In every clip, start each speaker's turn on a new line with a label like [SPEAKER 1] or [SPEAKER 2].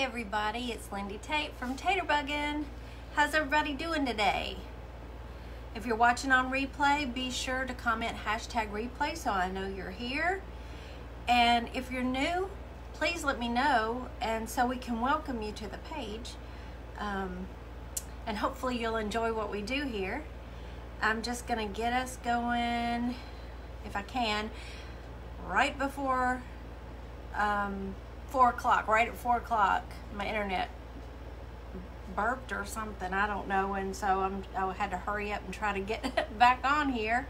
[SPEAKER 1] everybody, it's Lindy Tate from Taterbuggin. How's everybody doing today? If you're watching on replay, be sure to comment hashtag replay so I know you're here. And if you're new, please let me know and so we can welcome you to the page. Um, and hopefully you'll enjoy what we do here. I'm just gonna get us going, if I can, right before um, four o'clock, right at four o'clock, my internet burped or something. I don't know, and so I'm I had to hurry up and try to get back on here.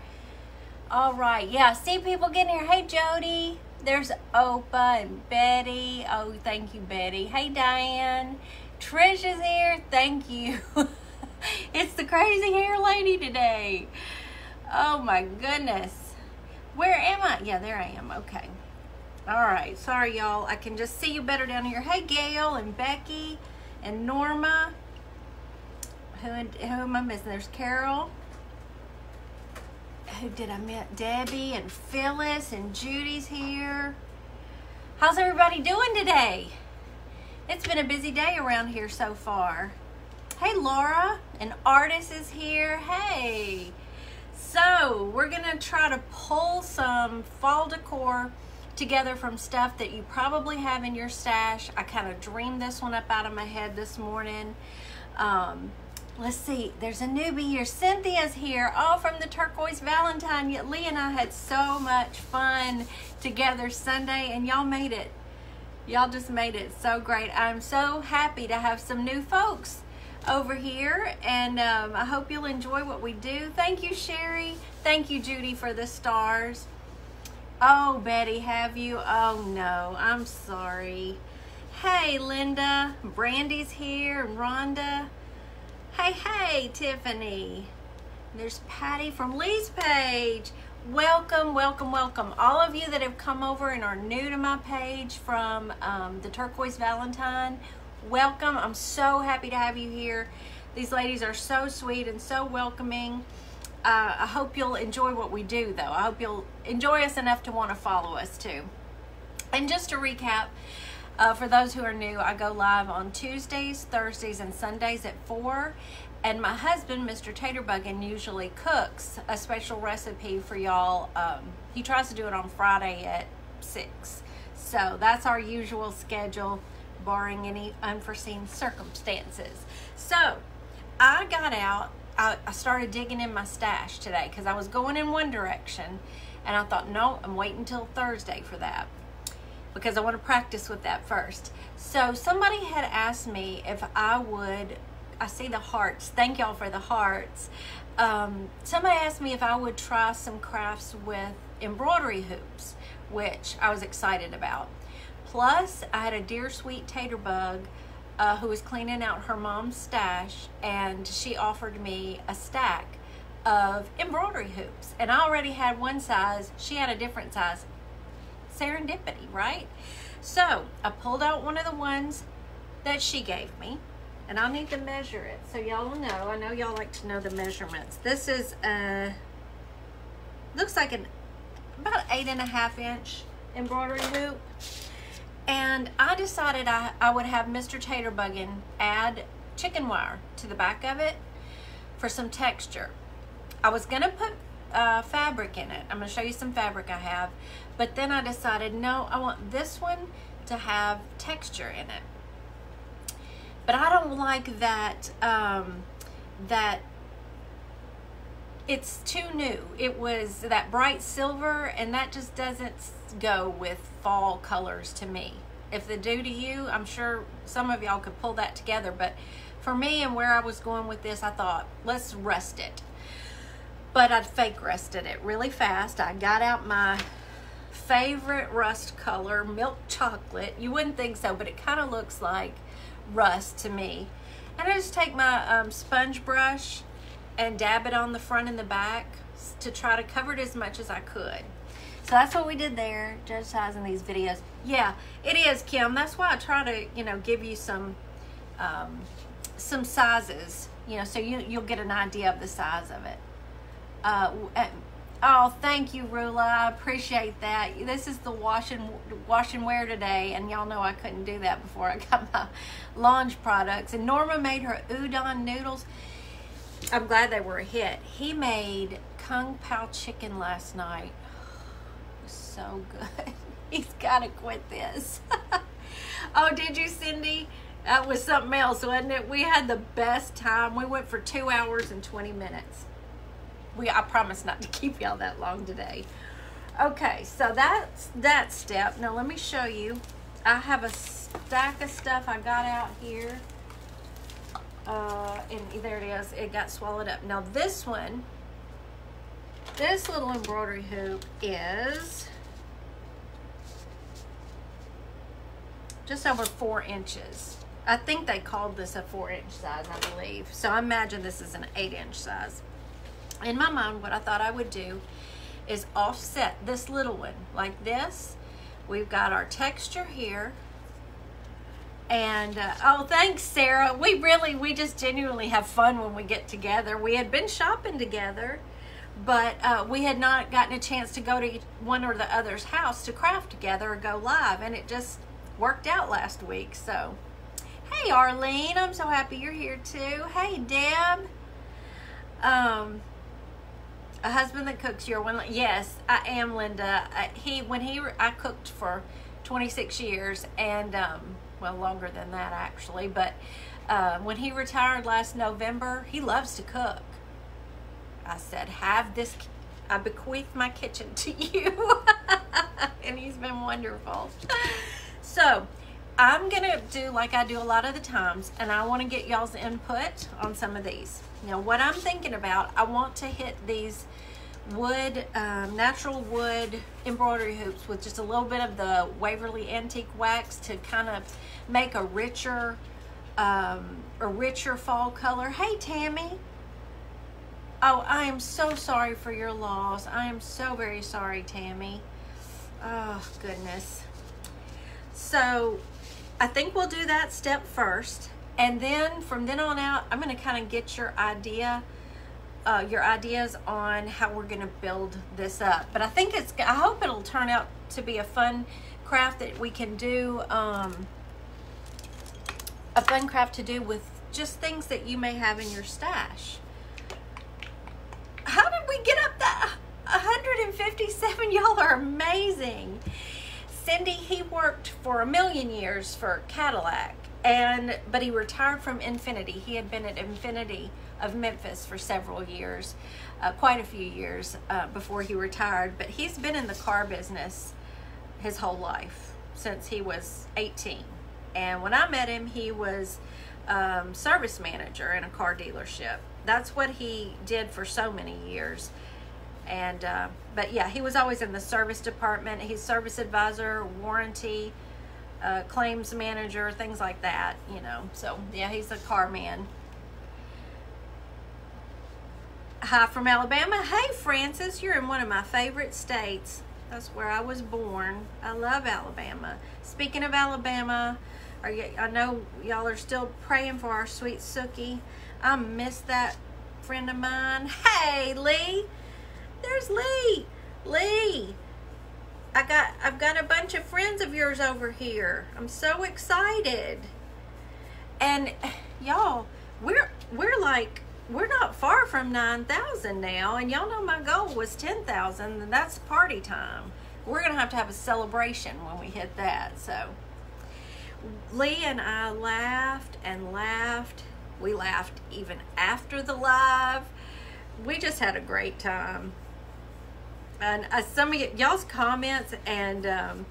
[SPEAKER 1] All right, yeah. See people getting here. Hey, Jody. There's Opa and Betty. Oh, thank you, Betty. Hey, Diane. Trish is here. Thank you. it's the crazy hair lady today. Oh my goodness. Where am I? Yeah, there I am. Okay. All right, sorry y'all. I can just see you better down here. Hey, Gail and Becky and Norma. Who, who am I missing? There's Carol. Who did I meet? Debbie and Phyllis and Judy's here. How's everybody doing today? It's been a busy day around here so far. Hey, Laura, an artist is here. Hey. So, we're to try to pull some fall decor together from stuff that you probably have in your stash. I kind of dreamed this one up out of my head this morning. Um, let's see, there's a newbie here. Cynthia's here, all from the Turquoise Valentine. Yet Lee and I had so much fun together Sunday, and y'all made it. Y'all just made it so great. I'm so happy to have some new folks over here, and um, I hope you'll enjoy what we do. Thank you, Sherry. Thank you, Judy, for the stars. Oh, Betty, have you? Oh, no, I'm sorry. Hey, Linda. Brandy's here. And Rhonda. Hey, hey, Tiffany. There's Patty from Lee's page. Welcome, welcome, welcome. All of you that have come over and are new to my page from um, the Turquoise Valentine, welcome. I'm so happy to have you here. These ladies are so sweet and so welcoming uh, I hope you'll enjoy what we do, though. I hope you'll enjoy us enough to want to follow us, too. And just to recap, uh, for those who are new, I go live on Tuesdays, Thursdays, and Sundays at 4. And my husband, Mr. Taterbuggin, usually cooks a special recipe for y'all. Um, he tries to do it on Friday at 6. So that's our usual schedule, barring any unforeseen circumstances. So I got out I, I started digging in my stash today because I was going in one direction and I thought, no, I'm waiting until Thursday for that because I want to practice with that first. So somebody had asked me if I would, I see the hearts. Thank y'all for the hearts. Um, somebody asked me if I would try some crafts with embroidery hoops, which I was excited about. Plus, I had a dear sweet tater bug uh, who was cleaning out her mom's stash, and she offered me a stack of embroidery hoops. And I already had one size, she had a different size. Serendipity, right? So I pulled out one of the ones that she gave me, and I'll need to measure it so y'all know. I know y'all like to know the measurements. This is a, looks like an about eight and a half inch embroidery hoop. And I decided I, I would have Mr. Taterbuggin add chicken wire to the back of it for some texture. I was to put uh, fabric in it. I'm to show you some fabric I have. But then I decided, no, I want this one to have texture in it. But I don't like that, um, that it's too new. It was that bright silver and that just doesn't go with fall colors to me. If they do to you, I'm sure some of y'all could pull that together. But for me and where I was going with this, I thought, let's rust it. But I fake rusted it really fast. I got out my favorite rust color, milk chocolate. You wouldn't think so, but it kind of looks like rust to me. And I just take my um, sponge brush and dab it on the front and the back to try to cover it as much as I could. So that's what we did there, judge size in these videos. Yeah, it is, Kim. That's why I try to, you know, give you some um, some sizes, you know, so you, you'll get an idea of the size of it. Uh, Oh, thank you, Rula. I appreciate that. This is the wash and wash and wear today, and y'all know I couldn't do that before I got my launch products. And Norma made her udon noodles. I'm glad they were a hit. He made kung pao chicken last night. It was so good. He's got to quit this. oh, did you, Cindy? That was something else, wasn't it? We had the best time. We went for two hours and 20 minutes we I promise not to keep y'all that long today. Okay, so that's that step. Now let me show you. I have a stack of stuff I got out here. Uh, and there it is. It got swallowed up. Now this one, this little embroidery hoop is just over four inches. I think they called this a four inch size, I believe. So I imagine this is an eight inch size in my mind, what I thought I would do is offset this little one like this. We've got our texture here. And, uh, oh, thanks, Sarah. We really, we just genuinely have fun when we get together. We had been shopping together, but uh, we had not gotten a chance to go to one or the other's house to craft together or go live. And it just worked out last week. So, hey, Arlene, I'm so happy you're here too. Hey, Deb. Um, a husband that cooks your one yes i am linda uh, he when he i cooked for 26 years and um, well longer than that actually. But uh, when he retired last november he loves to cook. I said have this i bequeath my kitchen to you. And he's been wonderful. So i'm gonna do like i do a lot of the times and i want to get y'all's input on some of these. Now what I'm thinking about, I want to hit these wood, um, natural wood embroidery hoops with just a little bit of the Waverly Antique Wax to kind of make a richer, um, a richer fall color. Hey, Tammy. Oh, I am so sorry for your loss. I am so very sorry, Tammy. Oh, goodness. So, I think we'll do that step first. And then from then on out, I'm going to kind of get your idea, uh, your ideas on how we're going to build this up. But I think it's, I hope it'll turn out to be a fun craft that we can do, um, a fun craft to do with just things that you may have in your stash. How did we get up that 157? Y'all are amazing. Cindy, he worked for a million years for Cadillac and but he retired from Infiniti. He had been at Infiniti of Memphis for several years, uh, quite a few years uh, before he retired. But he's been in the car business his whole life since he was 18. And when I met him, he was um, service manager in a car dealership. That's what he did for so many years. And uh, but yeah, he was always in the service department. He's service advisor, warranty uh, claims manager, things like that, you know. So, yeah, he's a car man. Hi from Alabama. Hey, Francis, you're in one of my favorite states. That's where I was born. I love Alabama. Speaking of Alabama, I know y'all are still praying for our sweet Sookie. I miss that friend of mine. Hey, Lee. There's Lee. Lee. I got I've got a bunch of friends of yours over here. I'm so excited. And y'all, we're we're like we're not far from 9,000 now and y'all know my goal was 10,000 and that's party time. We're going to have to have a celebration when we hit that. So Lee and I laughed and laughed. We laughed even after the live. We just had a great time and uh, some of y'all's comments and um,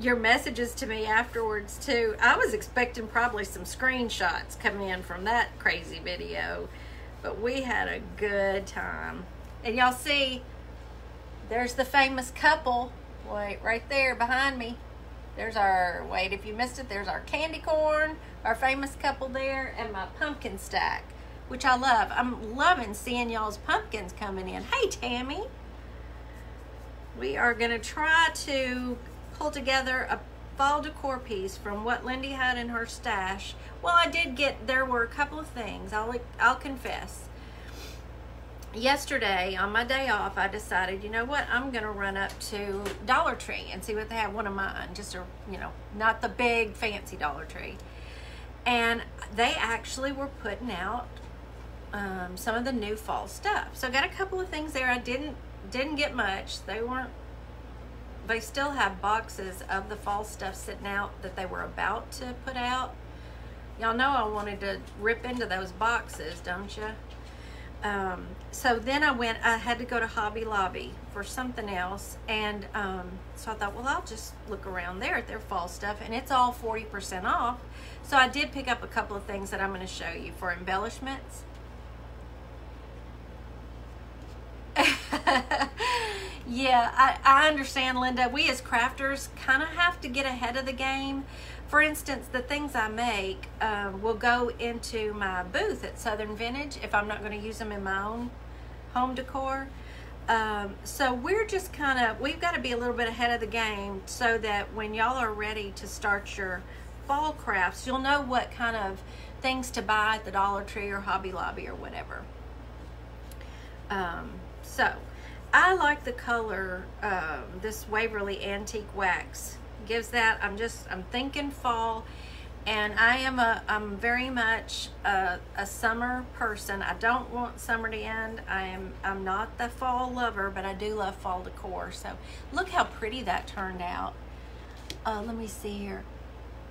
[SPEAKER 1] your messages to me afterwards too. I was expecting probably some screenshots come in from that crazy video, but we had a good time. And y'all see, there's the famous couple. Wait, right there behind me. There's our, wait, if you missed it, there's our candy corn, our famous couple there, and my pumpkin stack, which I love. I'm loving seeing y'all's pumpkins coming in. Hey, Tammy we are going to try to pull together a fall decor piece from what Lindy had in her stash. Well, I did get, there were a couple of things, I'll, I'll confess. yesterday on my day off, I decided, you know what, I'm going to run up to Dollar Tree and see what they have. One of mine, just a, you know, not the big fancy Dollar Tree. And they actually were putting out um, some of the new fall stuff. So I got a couple of things there. I didn't didn't get much. They weren't. They still have boxes of the fall stuff sitting out that they were about to put out. Y'all know I wanted to rip into those boxes, don't you? Um, so then I went, I had to go to Hobby Lobby for something else. And um, so I thought, well, I'll just look around there at their fall stuff. And it's all 40% off. So I did pick up a couple of things that I'm going to show you for embellishments. yeah, I, I understand, Linda. We as crafters kind of have to get ahead of the game. For instance, the things I make um, will go into my booth at Southern Vintage if I'm not going to use them in my own home decor. Um, so we're just kind of, we've got to be a little bit ahead of the game so that when y'all are ready to start your fall crafts, you'll know what kind of things to buy at the Dollar Tree or Hobby Lobby or whatever. Um, so, I like the color, this Waverly Antique Wax. Gives that, I'm just, I'm thinking fall. And I am a, I'm very much a, a summer person. I don't want summer to end. I am, I'm not the fall lover, but I do love fall decor. So look how pretty that turned out. Uh, let me see here.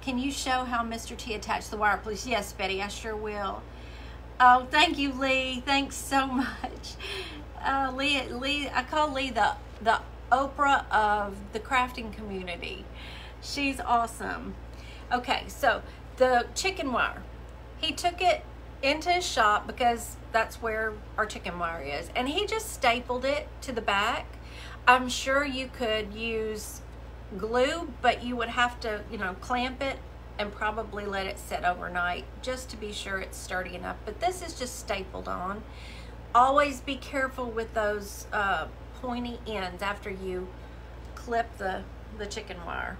[SPEAKER 1] Can you show how Mr. T attached the wire, please? Yes, Betty, I sure will. Oh, thank you, Lee. Thanks so much. Uh, Lee, Lee, I call Lee the the Oprah of the crafting community. She's awesome. Okay, so the chicken wire. He took it into his shop because that's where our chicken wire is, and he just stapled it to the back. I'm sure you could use glue, but you would have to, you know, clamp it and probably let it sit overnight just to be sure it's sturdy enough. But this is just stapled on always be careful with those uh, pointy ends after you clip the, the chicken wire.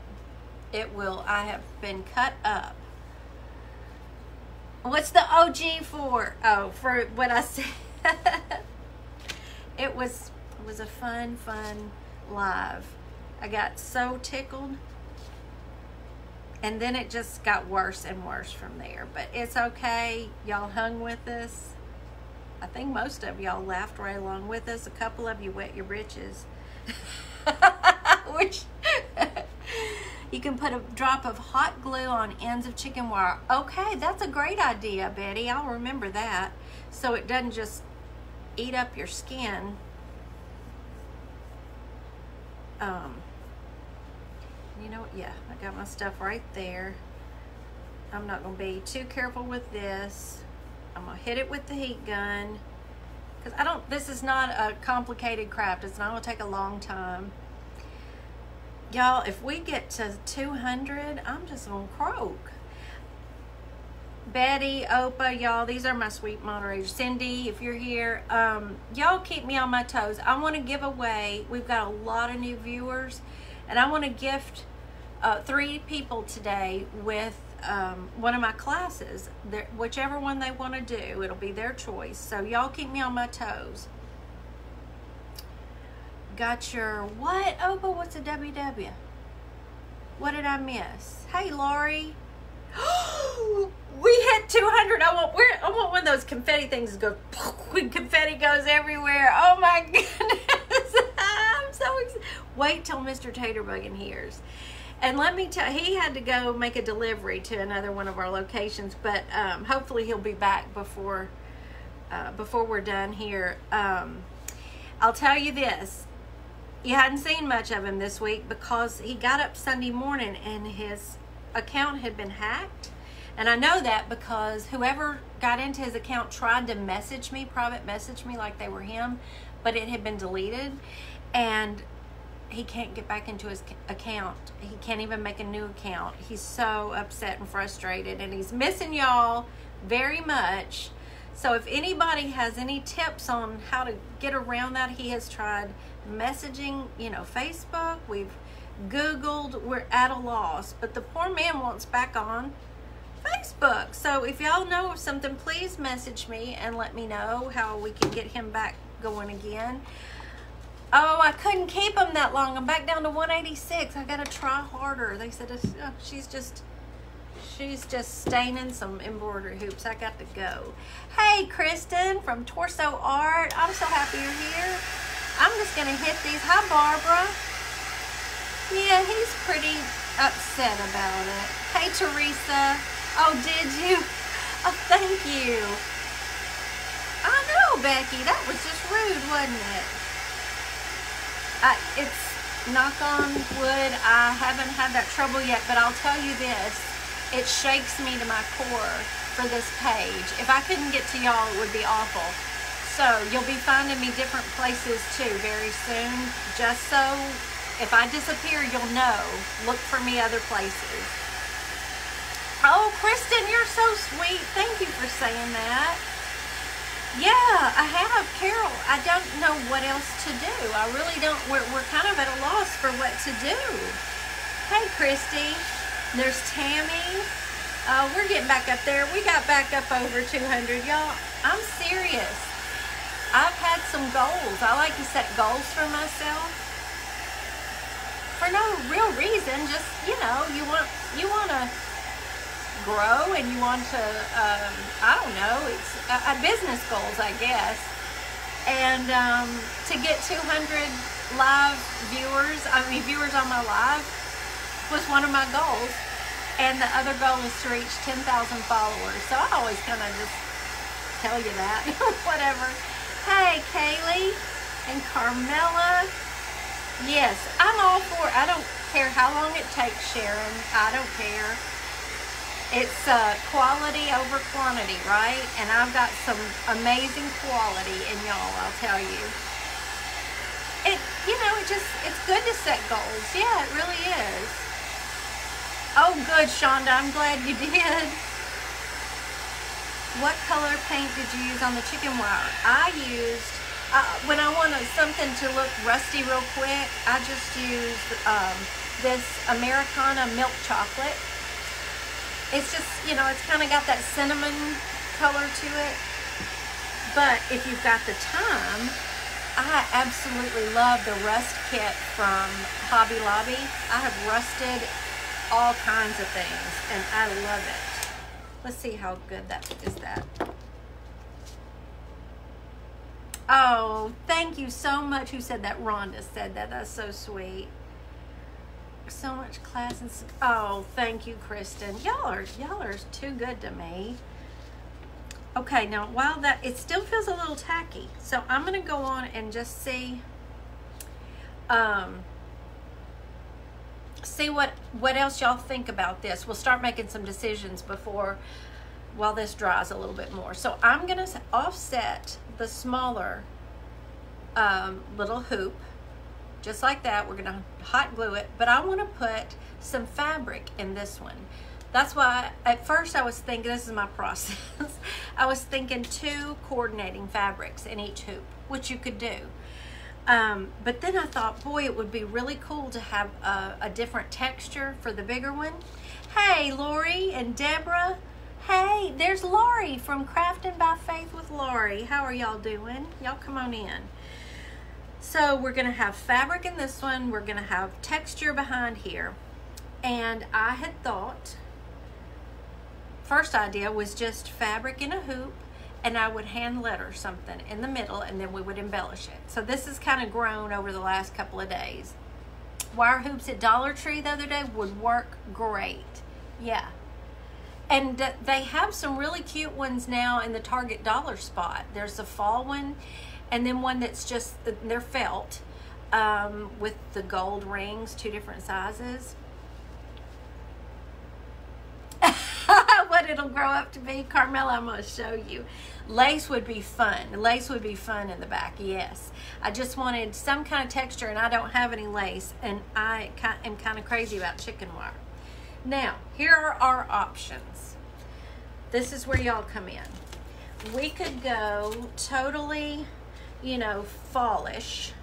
[SPEAKER 1] It will, I have been cut up. What's the OG for? Oh, for what I said. it was, it was a fun, fun live. I got so tickled. And then it just got worse and worse from there. But it's okay. Y'all hung with us. I think most of y'all laughed right along with us. A couple of you wet your britches. Which you can put a drop of hot glue on ends of chicken wire. Okay, that's a great idea, Betty. I'll remember that. So it doesn't just eat up your skin. Um, you know, yeah, I got my stuff right there. I'm not going to be too careful with this. I'm gonna hit it with the heat gun because I don't, this is not a complicated craft. It's not gonna take a long time. Y'all, if we get to 200, I'm just gonna croak. Betty, Opa, y'all, these are my sweet moderators. Cindy, if you're here, um, y'all keep me on my toes. I want to give away, we've got a lot of new viewers, and I want to gift uh, three people today with um, one of my classes, whichever one they want to do, it'll be their choice. So y'all keep me on my toes. Got your what? Oh, but what's a WW? What did I miss? Hey, Laurie. we hit 200. I want where I want one of those confetti things to go when confetti goes everywhere. Oh my goodness. I'm so excited. Wait till Mr. Taterbuggin hears. And let me tell he had to go make a delivery to another one of our locations, but um, hopefully he'll be back before uh, before we're done here. Um, I'll tell you this. You hadn't seen much of him this week because he got up Sunday morning and his account had been hacked. And I know that because whoever got into his account tried to message me, private message me like they were him, but it had been deleted. And he can't get back into his account. He can't even make a new account. He's so upset and frustrated and he's missing y'all very much. So if anybody has any tips on how to get around that, he has tried messaging, you know, Facebook. We've Googled. We're at a loss. But the poor man wants back on Facebook. So if y'all know of something, please message me and let me know how we can get him back going again. Oh, I couldn't keep them that long. I'm back down to 186. I gotta try harder. They said oh, she's just she's just staining some embroidery hoops. I got to go. Hey, Kristen from Torso Art. I'm so happy you're here. I'm just gonna hit these. Hi, Barbara. Yeah, he's pretty upset about it. Hey, Teresa. Oh, did you? Oh, thank you. I know, Becky. That was just rude, wasn't it? I, it's knock on wood. I haven't had that trouble yet, but I'll tell you this. It shakes me to my core for this page. If I couldn't get to y'all, it would be awful. So you'll be finding me different places too very soon. Just so if I disappear, you'll know. Look for me other places. Oh, Kristen, you're so sweet. Thank you for saying that. Yeah, I have, Carol. I don't know what else to do. I really don't. We're, we're kind of at a loss for what to do. Hey, Christy. There's Tammy. Uh, we're getting back up there. We got back up over 200, y'all. I'm serious. I've had some goals. I like to set goals for myself for no real reason. Just you know, you want you want to grow and you want to, um, I don't know, it's uh, business goals, I guess. And um, to get 200 live viewers, I mean, viewers on my live was one of my goals. And the other goal is to reach 10,000 followers. So I always kind of just tell you that, whatever. Hey, Kaylee and Carmela. Yes, I'm all for I don't care how long it takes, Sharon. I don't care. It's uh, quality over quantity, right? And I've got some amazing quality in y'all, I'll tell you. It, you know, it just, it's good to set goals. Yeah, it really is. Oh, good, Shonda. I'm glad you did. What color paint did you use on the chicken wire? I used, uh, when I want something to look rusty real quick, I just used um, this Americana milk chocolate it's just, you know, it's kind of got that cinnamon color to it. But if you've got the time, I absolutely love the rust kit from Hobby Lobby. I have rusted all kinds of things and I love it. Let's see how good that is that. Oh, thank you so much who said that. Rhonda said that. That's so sweet so much class and oh thank you kristen. Y'all are y'all are too good to me. Okay now while that it still feels a little tacky so i'm gonna go on and just see um see what what else y'all think about this. We'll start making some decisions before while this dries a little bit more. So i'm gonna offset the smaller um, little hoop just like that. We're gonna hot glue it, but I wanna put some fabric in this one. That's why at first I was thinking, this is my process, I was thinking two coordinating fabrics in each hoop, which you could do. Um, but then I thought, boy, it would be really cool to have a, a different texture for the bigger one. Hey, Lori and Deborah. Hey, there's Lori from Crafting by Faith with Lori. How are y'all doing? Y'all come on in. So we're to have fabric in this one. We're to have texture behind here. And I had thought, first idea was just fabric in a hoop and I would hand letter something in the middle and then we would embellish it. So this has kind of grown over the last couple of days. Wire hoops at Dollar Tree the other day would work great. Yeah. And they have some really cute ones now in the Target dollar spot. There's a fall one and then one that's just they're felt um, with the gold rings, two different sizes. what it'll grow up to be, Carmela, I'm to show you. Lace would be fun. Lace would be fun in the back, yes. I just wanted some kind of texture, and I don't have any lace, and I am kind of crazy about chicken wire. Now, here are our options. This is where y'all come in. We could go totally you know, fallish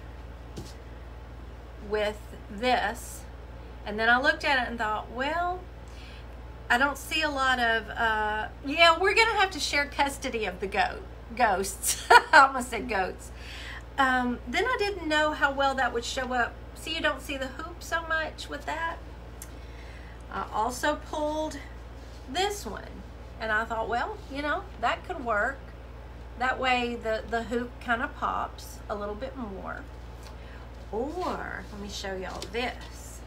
[SPEAKER 1] with this. And then I looked at it and thought, well, I don't see a lot of, uh, yeah, we're going to have to share custody of the goat, ghosts. I almost said goats. um, then I didn't know how well that would show up. See, you don't see the hoop so much with that. I also pulled this one and I thought, well, you know, that could work. That way the, the hoop kind of pops a little bit more. Or, let me show y'all this.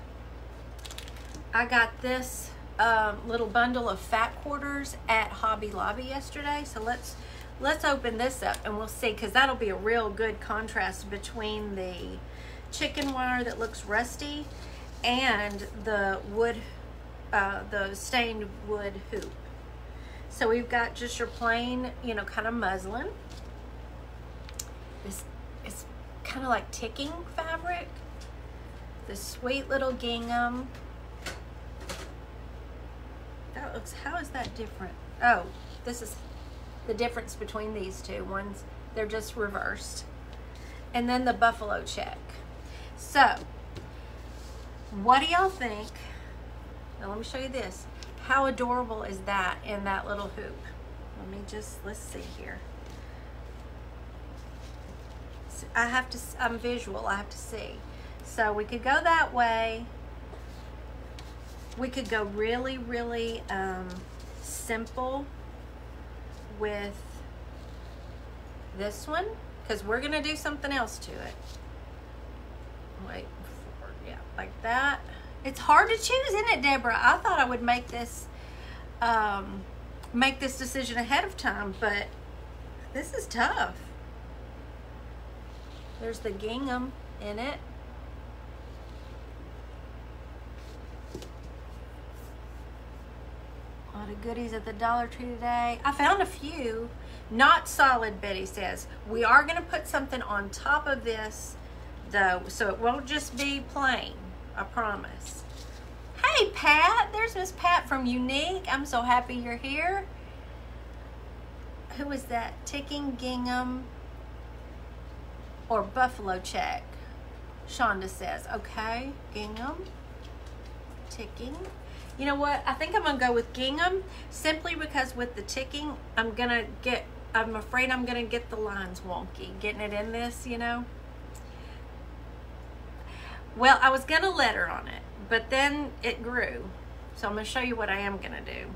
[SPEAKER 1] I got this um, little bundle of fat quarters at Hobby Lobby yesterday. So let's let's open this up and we'll see because that'll be a real good contrast between the chicken wire that looks rusty and the wood, uh, the stained wood hoop. So we've got just your plain, you know, kind of muslin. This is kind of like ticking fabric. The sweet little gingham that looks, how is that different? Oh, this is the difference between these two ones. They're just reversed. And then the buffalo check. So, what do y'all think? Now let me show you this. How adorable is that in that little hoop? Let me just, let's see here. I have to, I'm visual, I have to see. So we could go that way we could go really, really um, simple with this one because we're going to do something else to it. Wait, yeah, like that. It's hard to choose, isn't it, Deborah? I thought I would make this um, make this decision ahead of time, but this is tough. There's the gingham in it. A lot of goodies at the Dollar Tree today. I found a few. Not solid, Betty says. We are going to put something on top of this, though, so it won't just be plain. I promise. Hey, Pat. There's Miss Pat from Unique. I'm so happy you're here. Who is that? Ticking Gingham or Buffalo Check? Shonda says. Okay, Gingham. Ticking. You know what? I think I'm going to go with gingham simply because with the ticking, I'm going to get, I'm afraid I'm going to get the lines wonky getting it in this, you know. Well, I was to letter on it, but then it grew. So I'm to show you what I am to do.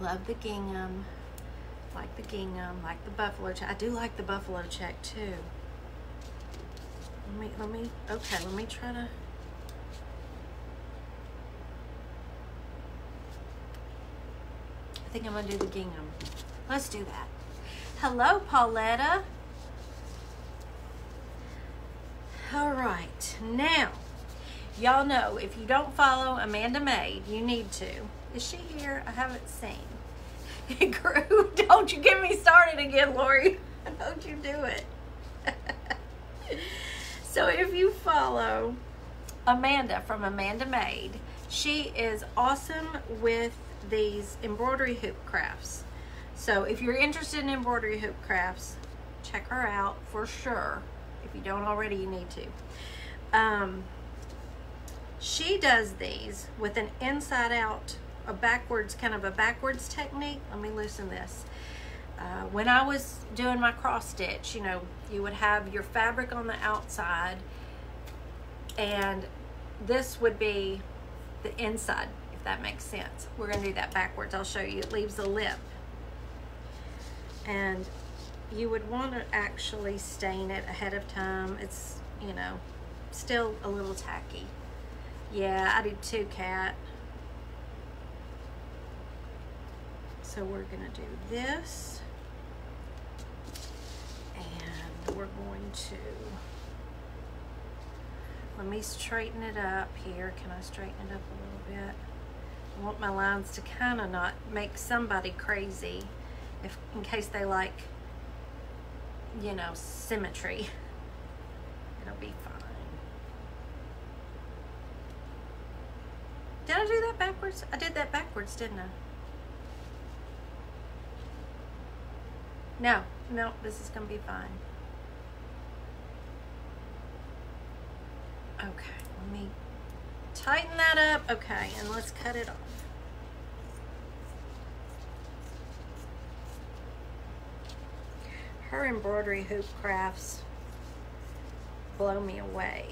[SPEAKER 1] Love the gingham. Like the gingham, like the buffalo check. I do like the buffalo check too. Let me, let me, okay, let me try to I think I'm gonna do the gingham. Let's do that. Hello, Pauletta. All right, now, y'all know if you don't follow Amanda Made, you need to. Is she here? I haven't seen. It grew. Don't you get me started again, Lori. Don't you do it. so if you follow Amanda from Amanda Made, she is awesome with these embroidery hoop crafts. So if you're interested in embroidery hoop crafts, check her out for sure. If you don't already, you need to. Um, she does these with an inside out, a backwards, kind of a backwards technique. Let me loosen this. Uh, when I was doing my cross stitch, you know, you would have your fabric on the outside and this would be the inside if that makes sense. We're gonna do that backwards. I'll show you. It leaves a lip. And you would want to actually stain it ahead of time. It's, you know, still a little tacky. Yeah, I did two Cat. So we're gonna do this. And we're going to, let me straighten it up here. Can I straighten it up a little bit? I want my lines to kind of not make somebody crazy if in case they like, you know, symmetry. It'll be fine. Did I do that backwards? I did that backwards, didn't I? No, no, this is going to be fine. Okay, let me tighten that up. Okay, and let's cut it off. Her embroidery hoop crafts blow me away.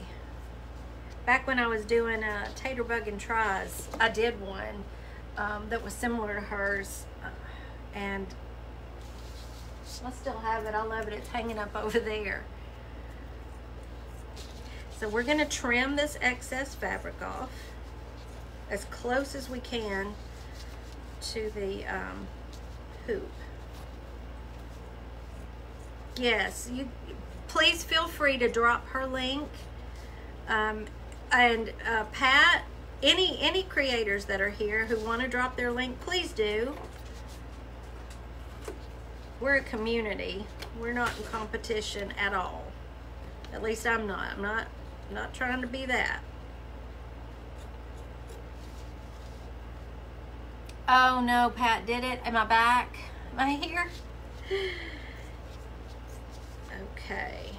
[SPEAKER 1] Back when I was doing uh, Taterbuggin Tries, I did one um, that was similar to hers. Uh, and I still have it. I love it. It's hanging up over there. So we're going to trim this excess fabric off as close as we can to the um, hoop. Yes, you please feel free to drop her link. Um, and uh, Pat, any any creators that are here who want to drop their link, please do. We're a community. We're not in competition at all. At least I'm not. I'm not not trying to be that. Oh no, Pat did it. Am I back? Am I here? Okay.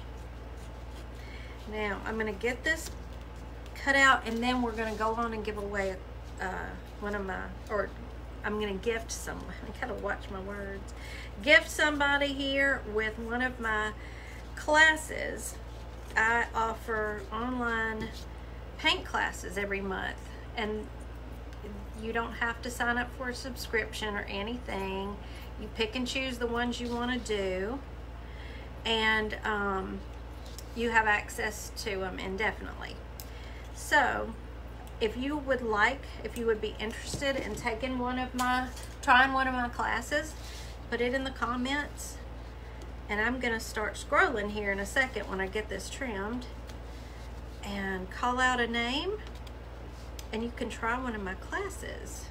[SPEAKER 1] Now I'm gonna get this cut out and then we're gonna go on and give away uh, one of my, or I'm gonna gift someone, I gotta watch my words, gift somebody here with one of my classes. I offer online paint classes every month and you don't have to sign up for a subscription or anything. You pick and choose the ones you want to do and um, you have access to them indefinitely. So if you would like, if you would be interested in taking one of my, trying one of my classes, put it in the comments. And I'm gonna start scrolling here in a second when I get this trimmed and call out a name and you can try one of my classes.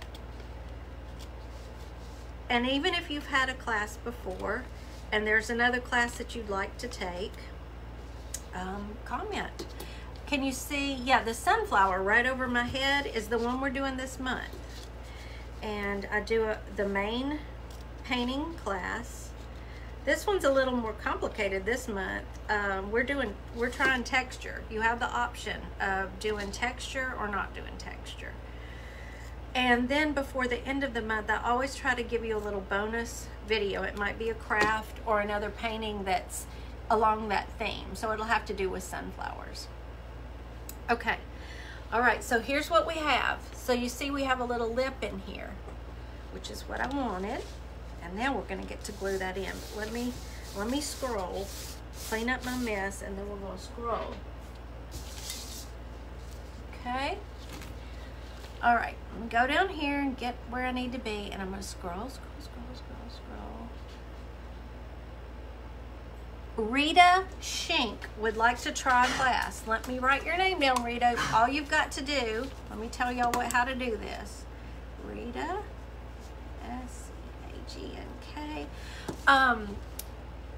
[SPEAKER 1] And even if you've had a class before and there's another class that you'd like to take, um, comment. Can you see, yeah, the sunflower right over my head is the one we're doing this month. And I do a, the main painting class. This one's a little more complicated this month. Um, we're doing, we're trying texture. You have the option of doing texture or not doing texture. And then before the end of the month, I always try to give you a little bonus video. It might be a craft or another painting that's along that theme. So it'll have to do with sunflowers. Okay. All right, so here's what we have. So you see we have a little lip in here, which is what I wanted. And now we're gonna get to glue that in. But let me, let me scroll, clean up my mess, and then we're gonna scroll. Okay. All right, go down here and get where I need to be, and I'm gonna scroll, scroll, scroll, scroll, scroll. Rita Shink would like to try class. Let me write your name down, Rita. All you've got to do, let me tell y'all what how to do this. Rita, S-E-A-G-N-K. Um,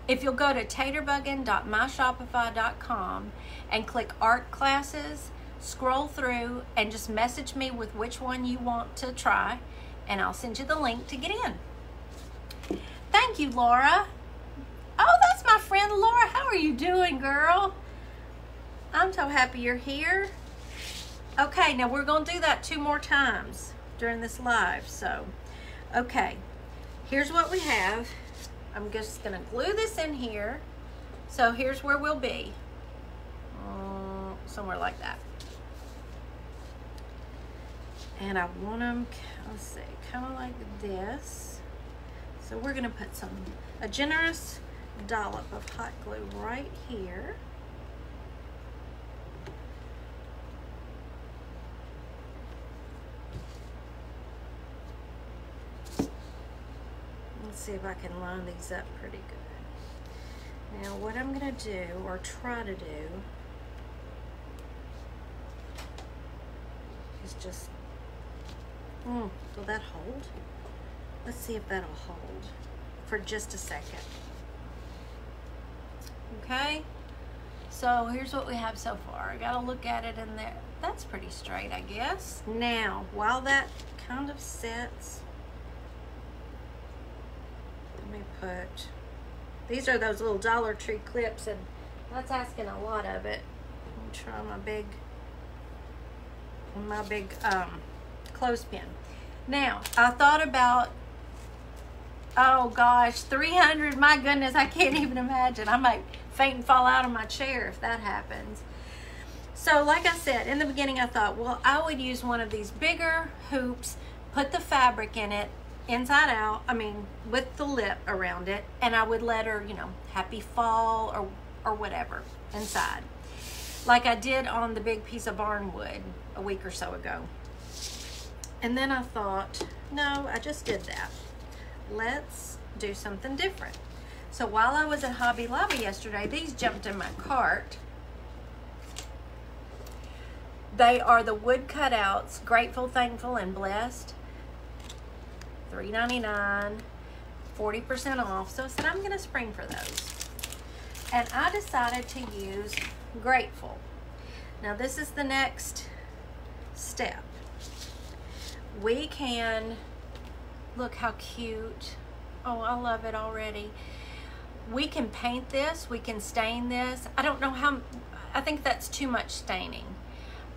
[SPEAKER 1] if you'll go to taterbuggin.myshopify.com and click art classes, scroll through and just message me with which one you want to try and I'll send you the link to get in. Thank you, Laura. Oh, that's my friend Laura. How are you doing, girl? I'm so happy you're here. Okay, now we're going to do that two more times during this live. So, okay, here's what we have. I'm just going to glue this in here. So here's where we'll be. Uh, somewhere like that and I want them, let's see, kind of like this. So we're gonna put some, a generous dollop of hot glue right here. Let's see if I can line these up pretty good. Now what I'm gonna do, or try to do, is just Mm, will that hold? Let's see if that'll hold for just a second. Okay, so here's what we have so far. I gotta look at it in there. That's pretty straight, I guess. Now, while that kind of sets, let me put, these are those little Dollar Tree clips and that's asking a lot of it. Let me try my big, my big um, clothespin. Now, I thought about Oh gosh, 300. My goodness, I can't even imagine. I might faint and fall out of my chair if that happens. So like I said, in the beginning I thought, well, I would use one of these bigger hoops, put the fabric in it, inside out, I mean, with the lip around it, and I would let her, you know, happy fall or, or whatever inside. Like I did on the big piece of barnwood a week or so ago. And then I thought, no, I just did that. Let's do something different. So while I was at Hobby Lobby yesterday, these jumped in my cart. They are the wood cutouts, Grateful, Thankful, and Blessed. $3.99, 40% off. So I said, I'm going to spring for those. And I decided to use Grateful. Now this is the next step. We can, look how cute. Oh, I love it already. We can paint this, we can stain this. I don't know how, I think that's too much staining.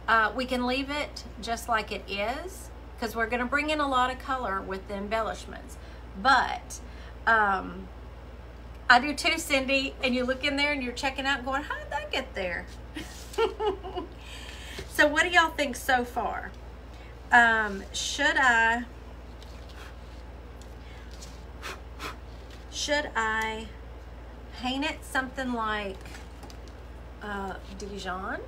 [SPEAKER 1] Uh, we can leave it just like it is because we're going to bring in a lot of color with the embellishments. But um, I do too, Cindy, and you look in there and you're checking out going, how did that get there? so what do y'all think so far? Um, should I, should I paint it something like uh, Dijon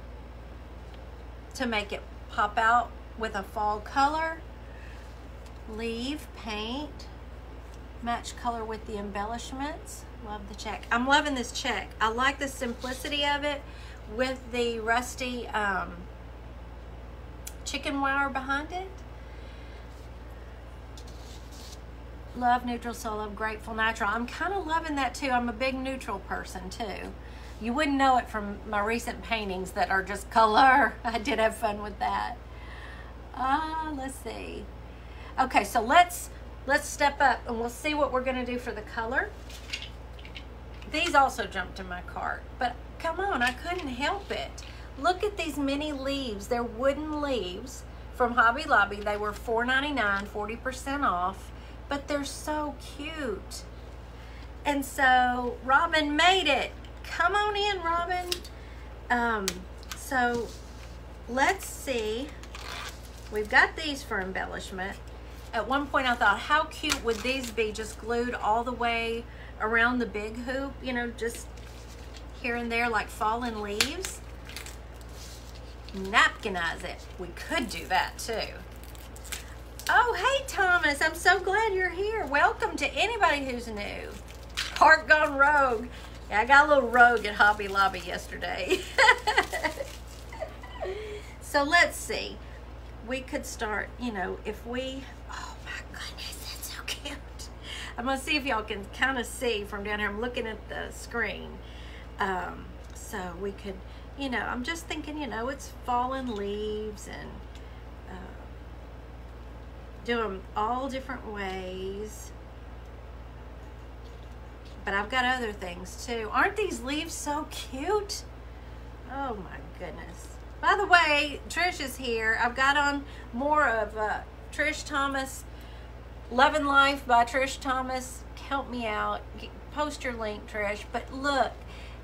[SPEAKER 1] to make it pop out with a fall color? Leave, paint, match color with the embellishments. Love the check. I'm loving this check. I like the simplicity of it with the rusty um, chicken wire behind it. Love neutral, so love grateful natural. I'm kind of loving that too. I'm a big neutral person too. You wouldn't know it from my recent paintings that are just color. I did have fun with that. Ah, uh, let's see. Okay, so let's let's step up and we'll see what we're gonna do for the color. These also jumped in my cart, but come on, I couldn't help it. Look at these mini leaves. They're wooden leaves from Hobby Lobby. They were $4.99, 40% off, but they're so cute. And so Robin made it. Come on in, Robin. Um, so let's see. We've got these for embellishment. At one point I thought, how cute would these be just glued all the way around the big hoop, you know, just here and there like fallen leaves. Napkinize it. We could do that too. Oh, hey Thomas, I'm so glad you're here. Welcome to anybody who's new. Heart gone rogue. Yeah, I got a little rogue at Hobby Lobby yesterday. so let's see. We could start, you know, if we, oh my goodness, that's so cute. I'm gonna see if y'all can kind of see from down here. I'm looking at the screen. Um, so we could, you know, I'm just thinking, you know, it's fallen leaves and uh, do them all different ways. But I've got other things too. Aren't these leaves so cute? Oh my goodness. By the way, Trish is here. I've got on more of uh, Trish Thomas, Love and Life by Trish Thomas. Help me out. Post your link, Trish. But look,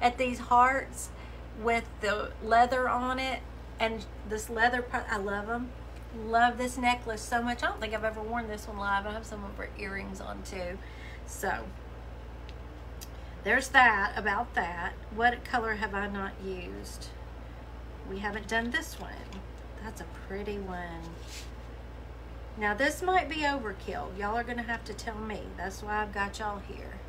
[SPEAKER 1] at these hearts with the leather on it and this leather. I love them. Love this necklace so much. I don't think I've ever worn this one live. I have some of her earrings on too. So there's that about that. What color have I not used? We haven't done this one. That's a pretty one. Now this might be overkill. Y'all are gonna have to tell me. That's why I've got y'all here.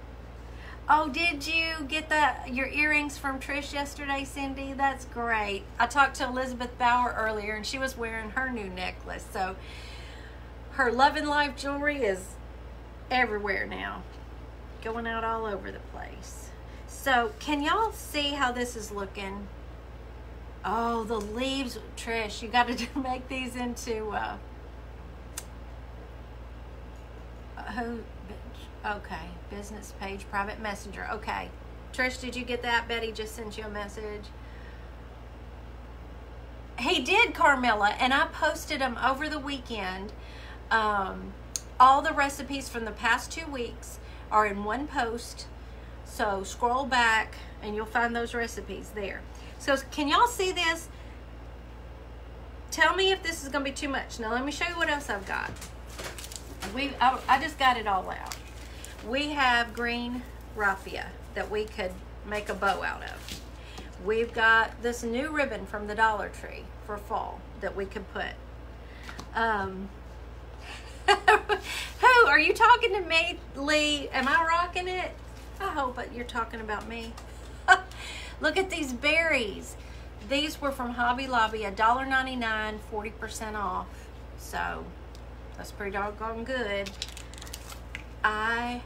[SPEAKER 1] Oh, did you get that your earrings from Trish yesterday, Cindy? That's great. I talked to Elizabeth Bauer earlier and she was wearing her new necklace. So her Love and Life jewelry is everywhere now. Going out all over the place. So can y'all see how this is looking? Oh, the leaves, Trish, you got to make these into uh, who Okay, business page, private messenger. Okay. Trish, did you get that? Betty just sent you a message. He did, Carmilla, and I posted them over the weekend. Um, all the recipes from the past two weeks are in one post. So scroll back and you'll find those recipes there. So can y'all see this? Tell me if this is gonna be too much. Now let me show you what else I've got. We, I, I just got it all out. We have green raffia that we could make a bow out of. We've got this new ribbon from the Dollar Tree for fall that we could put. Um, who are you talking to me, Lee? Am I rocking it? I hope you're talking about me. Look at these berries. These were from Hobby Lobby, $1.99, 40% off. So that's pretty doggone good. I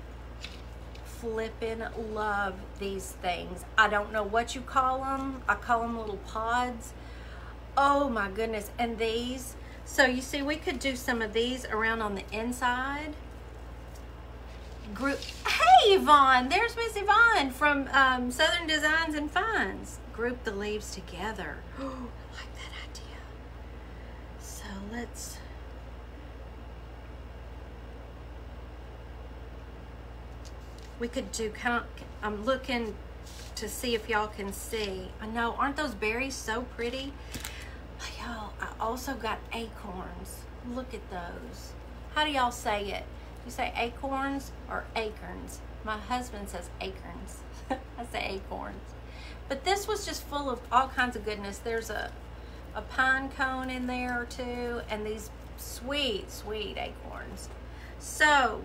[SPEAKER 1] flippin' love these things. I don't know what you call them. I call them little pods. Oh my goodness. And these, so you see we could do some of these around on the inside. Group, hey Yvonne, there's Miss Yvonne from um, Southern Designs and Finds. Group the leaves together. Oh, I like that idea. So let's we could do kind of, I'm looking to see if y'all can see. I know, aren't those berries so pretty? Y'all, I also got acorns. Look at those. How do y'all say it? You say acorns or acorns? My husband says acorns. I say acorns. But this was just full of all kinds of goodness. There's a, a pine cone in there too, and these sweet, sweet acorns. So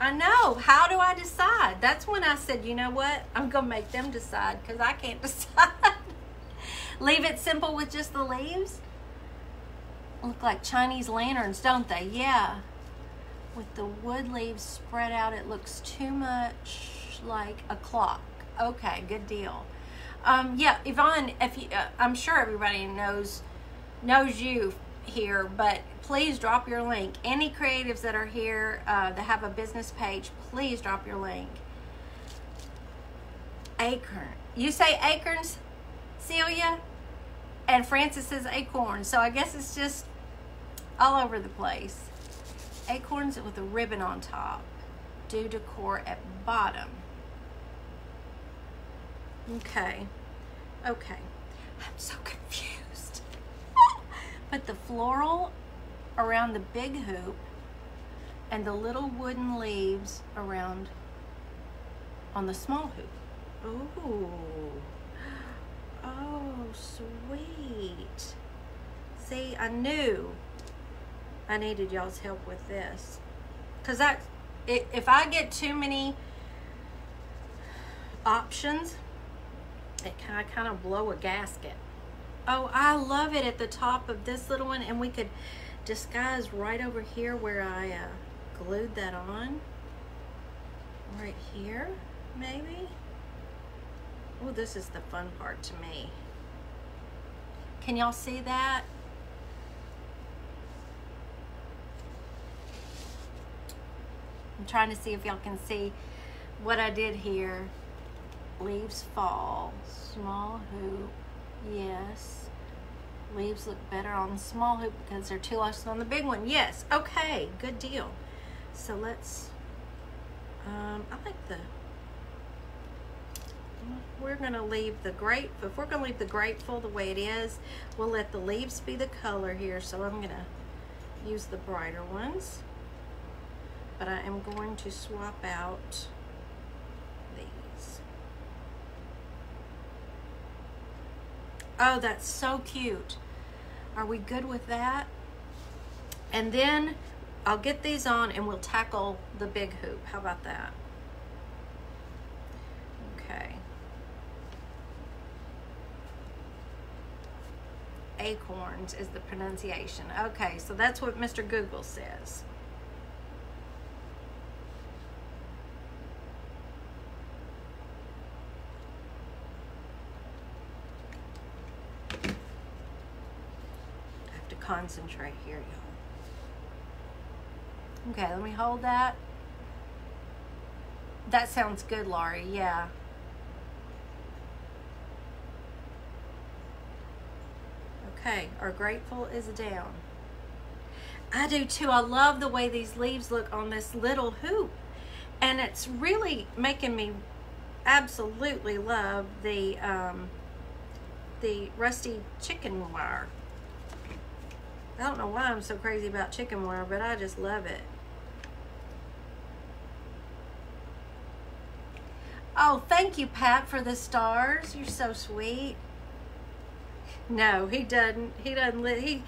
[SPEAKER 1] I know. How do I decide? That's when I said, you know what? I'm going to make them decide because I can't decide. Leave it simple with just the leaves. Look like Chinese lanterns, don't they? Yeah. With the wood leaves spread out, it looks too much like a clock. Okay, good deal. Um, yeah, Yvonne, if you, uh, I'm sure everybody knows knows you here, but please drop your link. Any creatives that are here uh, that have a business page, please drop your link. Acorn. You say acorns, Celia? And Francis says acorns. So I guess it's just all over the place. Acorns with a ribbon on top. Do decor at bottom. Okay. Okay. I'm so confused. Put the floral around the big hoop and the little wooden leaves around on the small hoop. Ooh. Oh, sweet. See, I knew I needed y'all's help with this. Because that, if I get too many options, it can I kind of blow a gasket. Oh, I love it at the top of this little one. And we could disguise right over here where I uh, glued that on. Right here, maybe. Oh, this is the fun part to me. Can y'all see that? I'm trying to see if y'all can see what I did here. Leaves fall, small hoop, yes. Leaves look better on the small hoop because they're too loose on the big one. Yes, okay, good deal. So let's, um, I like the, we're gonna leave the grape, if we're gonna leave the grateful the way it is, we'll let the leaves be the color here. So I'm gonna use the brighter ones. But I am going to swap out Oh, that's so cute. Are we good with that? And then I'll get these on and we'll tackle the big hoop. How about that? Okay. Acorns is the pronunciation. Okay, so that's what Mr. Google says. Concentrate here, y'all. Okay, let me hold that. That sounds good, Laurie. Yeah. Okay, our grateful is down. I do too. I love the way these leaves look on this little hoop. And it's really making me absolutely love the um, the rusty chicken wire. I don't know why I'm so crazy about chicken wire, but I just love it. Oh, thank you, Pat, for the stars. You're so sweet. No, he doesn't. He doesn't. Li- he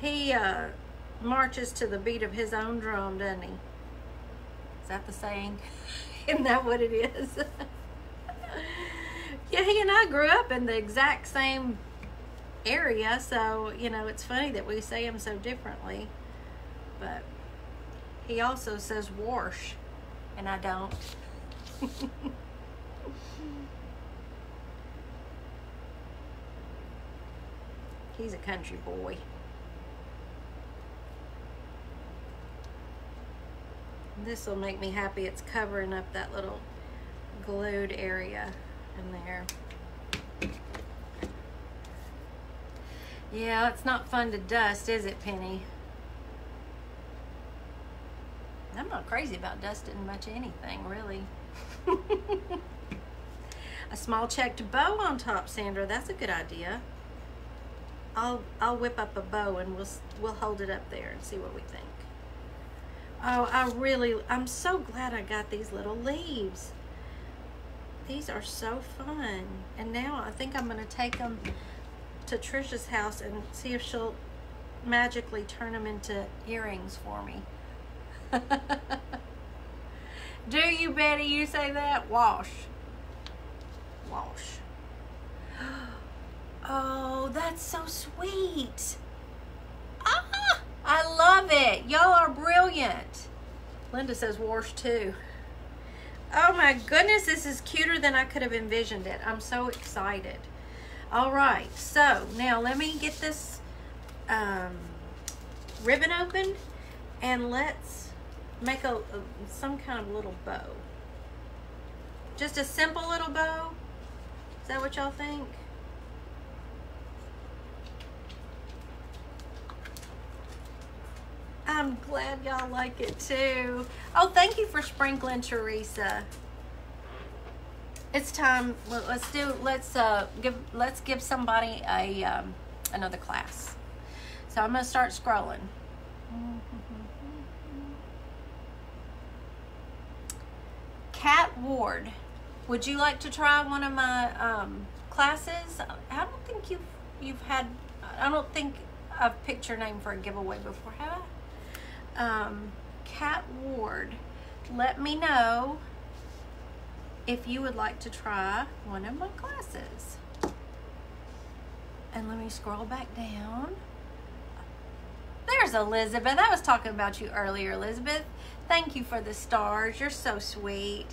[SPEAKER 1] he uh, marches to the beat of his own drum, doesn't he? Is that the saying? Isn't that what it is? yeah, he and I grew up in the exact same area, so you know it's funny that we say them so differently. But he also says wash, and I don't. He's a country boy. This will make me happy. It's covering up that little glued area in there. Yeah, it's not fun to dust, is it, Penny? I'm not crazy about dusting much anything, really. a small checked bow on top, Sandra. That's a good idea. I'll I'll whip up a bow and we'll we'll hold it up there and see what we think. Oh, I really I'm so glad I got these little leaves. These are so fun. And now I think I'm going to take them to Trisha's house and see if she'll magically turn them into earrings for me. Do you, Betty? You say that? Wash. Wash. Oh, that's so sweet. Ah, I love it. Y'all are brilliant. Linda says wash too. Oh my goodness, this is cuter than I could have envisioned it. I'm so excited. All right, so now let me get this um, ribbon open and let's make a, a some kind of little bow. Just a simple little bow. Is that what y'all think? I'm glad y'all like it too. Oh, thank you for sprinkling, Teresa. It's time. Let's do. Let's uh, give. Let's give somebody a um, another class. So I'm gonna start scrolling. Cat Ward, would you like to try one of my um, classes? I don't think you've you've had. I don't think I've picked your name for a giveaway before, have I? um, Cat Ward, let me know if you would like to try one of my classes. And let me scroll back down. There's Elizabeth. I was talking about you earlier, Elizabeth. Thank you for the stars. You're so sweet.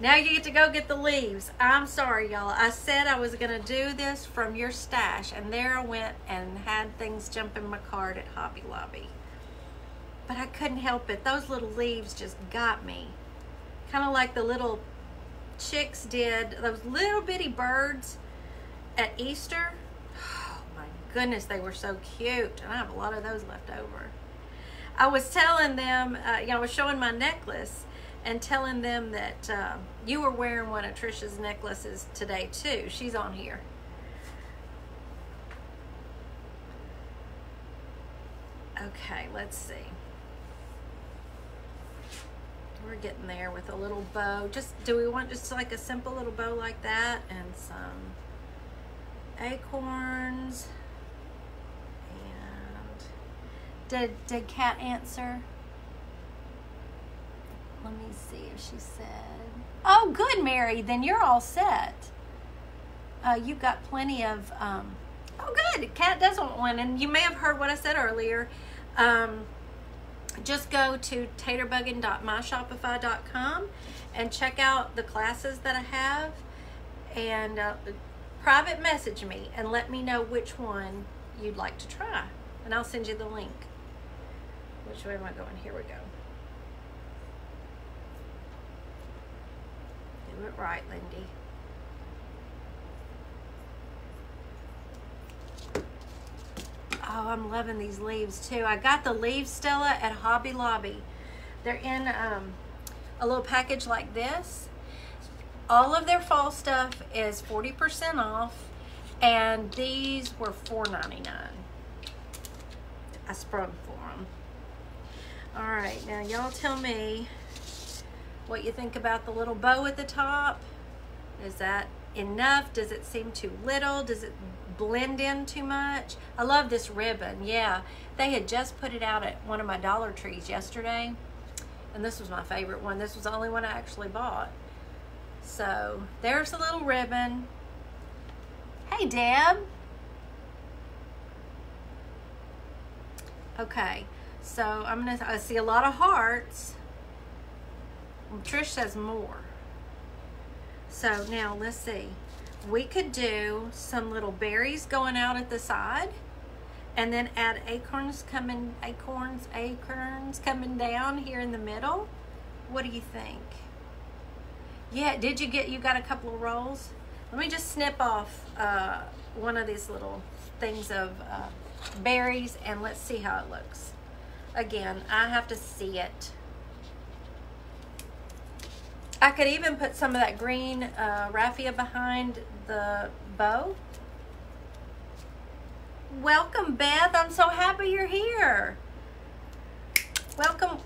[SPEAKER 1] Now you get to go get the leaves. I'm sorry, y'all. I said I was going to do this from your stash, and there I went and had things jump in my cart at Hobby Lobby. But I couldn't help it. Those little leaves just got me. Kind of like the little chicks did, those little bitty birds at Easter. Oh my goodness, they were so cute. And I have a lot of those left over. I was telling them, uh, you know, I was showing my necklace and telling them that uh, you were wearing one of Trisha's necklaces today too. She's on here. Okay, let's see. We're getting there with a little bow. Just do we want just like a simple little bow like that and some acorns and did did Cat answer? Let me see if she said. Oh, good, Mary. Then you're all set. Uh, you've got plenty of. Um, oh, good. Cat doesn't want one, and you may have heard what I said earlier. Um, just go to taterbuggin.myshopify.com and check out the classes that I have, and uh, private message me and let me know which one you'd like to try, and I'll send you the link. Which way am I going? Here we go. Do it right, Lindy. Oh, I'm loving these leaves too. I got the leaves, Stella, at Hobby Lobby. They're in um, a little package like this. All of their fall stuff is 40% off, and these were $4.99. I sprung for them. All right, now y'all tell me what you think about the little bow at the top. Is that enough? Does it seem too little? Does it blend in too much? I love this ribbon. Yeah, they had just put it out at one of my Dollar Trees yesterday. And this was my favorite one. This was the only one I actually bought. So there's a little ribbon. Hey, Deb. Okay, so I'm gonna, I see a lot of hearts. Trish says more. So now let's see. We could do some little berries going out at the side and then add acorns coming, acorns, acorns coming down here in the middle. What do you think? Yeah, did you get, you got a couple of rolls? Let me just snip off uh, one of these little things of uh, berries and let's see how it looks. Again, I have to see it. I could even put some of that green uh, raffia behind the bow. Welcome, Beth. I'm so happy you're here. Welcome,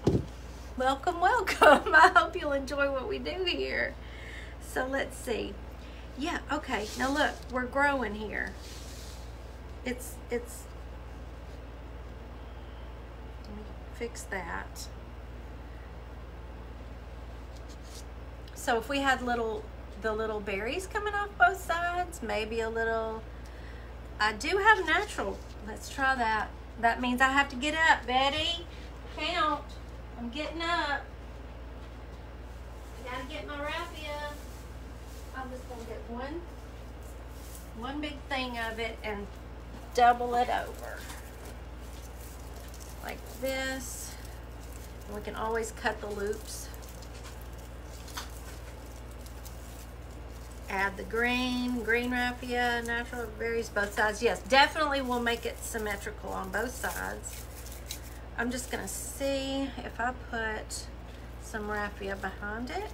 [SPEAKER 1] welcome, welcome. I hope you'll enjoy what we do here. So let's see. Yeah, okay. Now look, we're growing here. It's, it's, let me fix that. So if we had little, the little berries coming off both sides, maybe a little, I do have natural. Let's try that. That means I have to get up. Betty, count. I'm getting up. I gotta get my raffia. I'm just gonna get one, one big thing of it and double it over. Like this. And we can always cut the loops. Add the green, green raffia, natural berries, both sides. Yes, definitely will make it symmetrical on both sides. I'm just gonna see if I put some raffia behind it.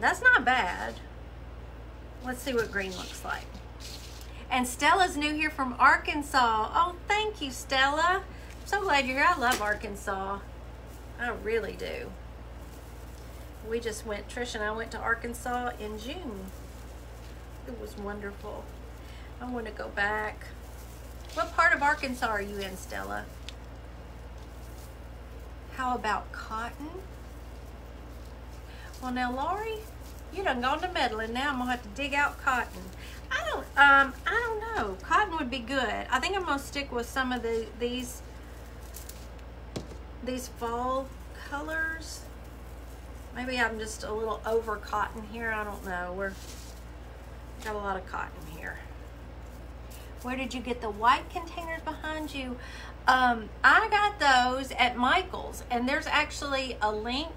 [SPEAKER 1] That's not bad. Let's see what green looks like. And Stella's new here from Arkansas. Oh, thank you, Stella. I'm so glad you're here. I love Arkansas. I really do we just went, Trish and I went to Arkansas in June. It was wonderful. I want to go back. What part of Arkansas are you in, Stella? How about cotton? Well, now, Laurie, you done gone to meddling. Now I'm gonna have to dig out cotton. I don't, um, I don't know. Cotton would be good. I think I'm gonna stick with some of the these these fall colors. Maybe I'm just a little over cotton here. I don't know. We're got a lot of cotton here. Where did you get the white containers behind you? Um, I got those at Michael's, and there's actually a link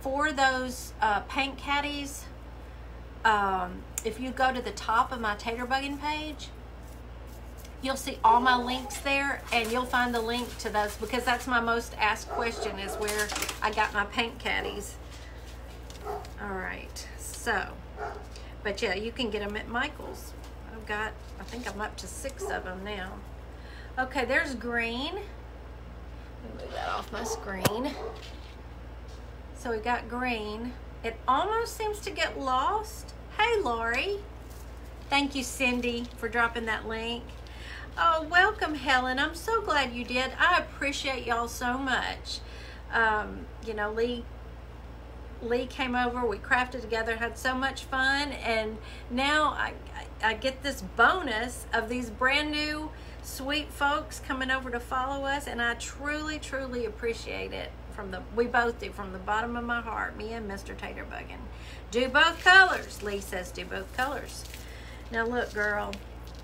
[SPEAKER 1] for those uh, paint caddies. Um, if you go to the top of my Taterbuggin page, you'll see all my links there and you'll find the link to those because that's my most asked question is where I got my paint caddies. All right, so, but yeah, you can get them at Michael's. I've got, I think I'm up to six of them now. Okay, there's green. move that off my screen. So we got green. It almost seems to get lost. Hey, Lori. Thank you, Cindy, for dropping that link. Oh, welcome, Helen. I'm so glad you did. I appreciate y'all so much. Um, you know, Lee Lee came over, we crafted together, had so much fun, and now I, I, get this bonus of these brand new sweet folks coming over to follow us, and I truly, truly appreciate it. From the we both do from the bottom of my heart, me and Mr. Taterbuggin. Do both colors. Lee says do both colors. Now look, girl,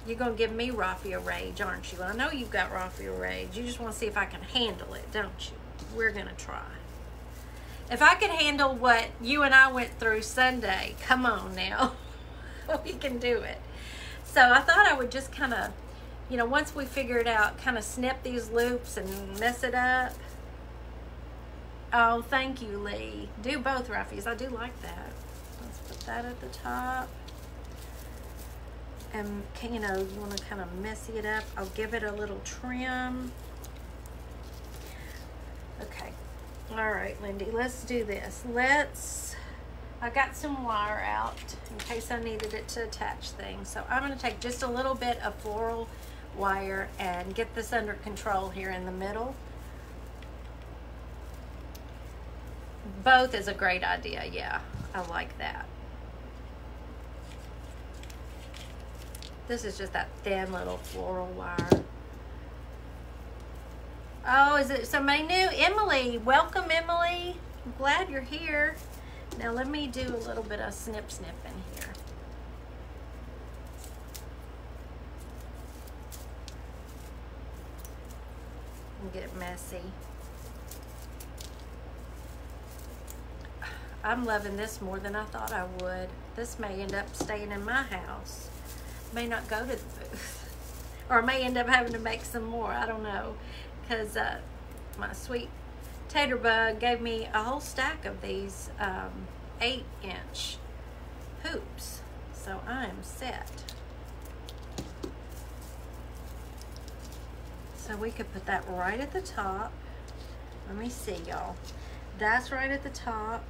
[SPEAKER 1] you're gonna give me raffia rage, aren't you? I know you've got raffia rage. You just want to see if I can handle it, don't you? We're gonna try. If I could handle what you and I went through Sunday, come on now. we can do it. So I thought I would just kind of, you know, once we figure it out, kind of snip these loops and mess it up. Oh, thank you, Lee. Do both, Raffies. I do like that. Let's put that at the top. And, you know, you want to kind of messy it up. I'll give it a little trim. Okay. All right, Lindy, let's do this. Let's, I got some wire out in case I needed it to attach things. So I'm gonna take just a little bit of floral wire and get this under control here in the middle. Both is a great idea, yeah. I like that. This is just that thin little floral wire. Oh, is it somebody new? Emily, welcome Emily. I'm glad you're here. Now let me do a little bit of snip snip in here. And get messy. I'm loving this more than I thought I would. This may end up staying in my house. May not go to the booth. Or I may end up having to make some more. I don't know because uh, my sweet tater bug gave me a whole stack of these um, eight inch hoops. So I'm set. So we could put that right at the top. Let me see y'all. That's right at the top.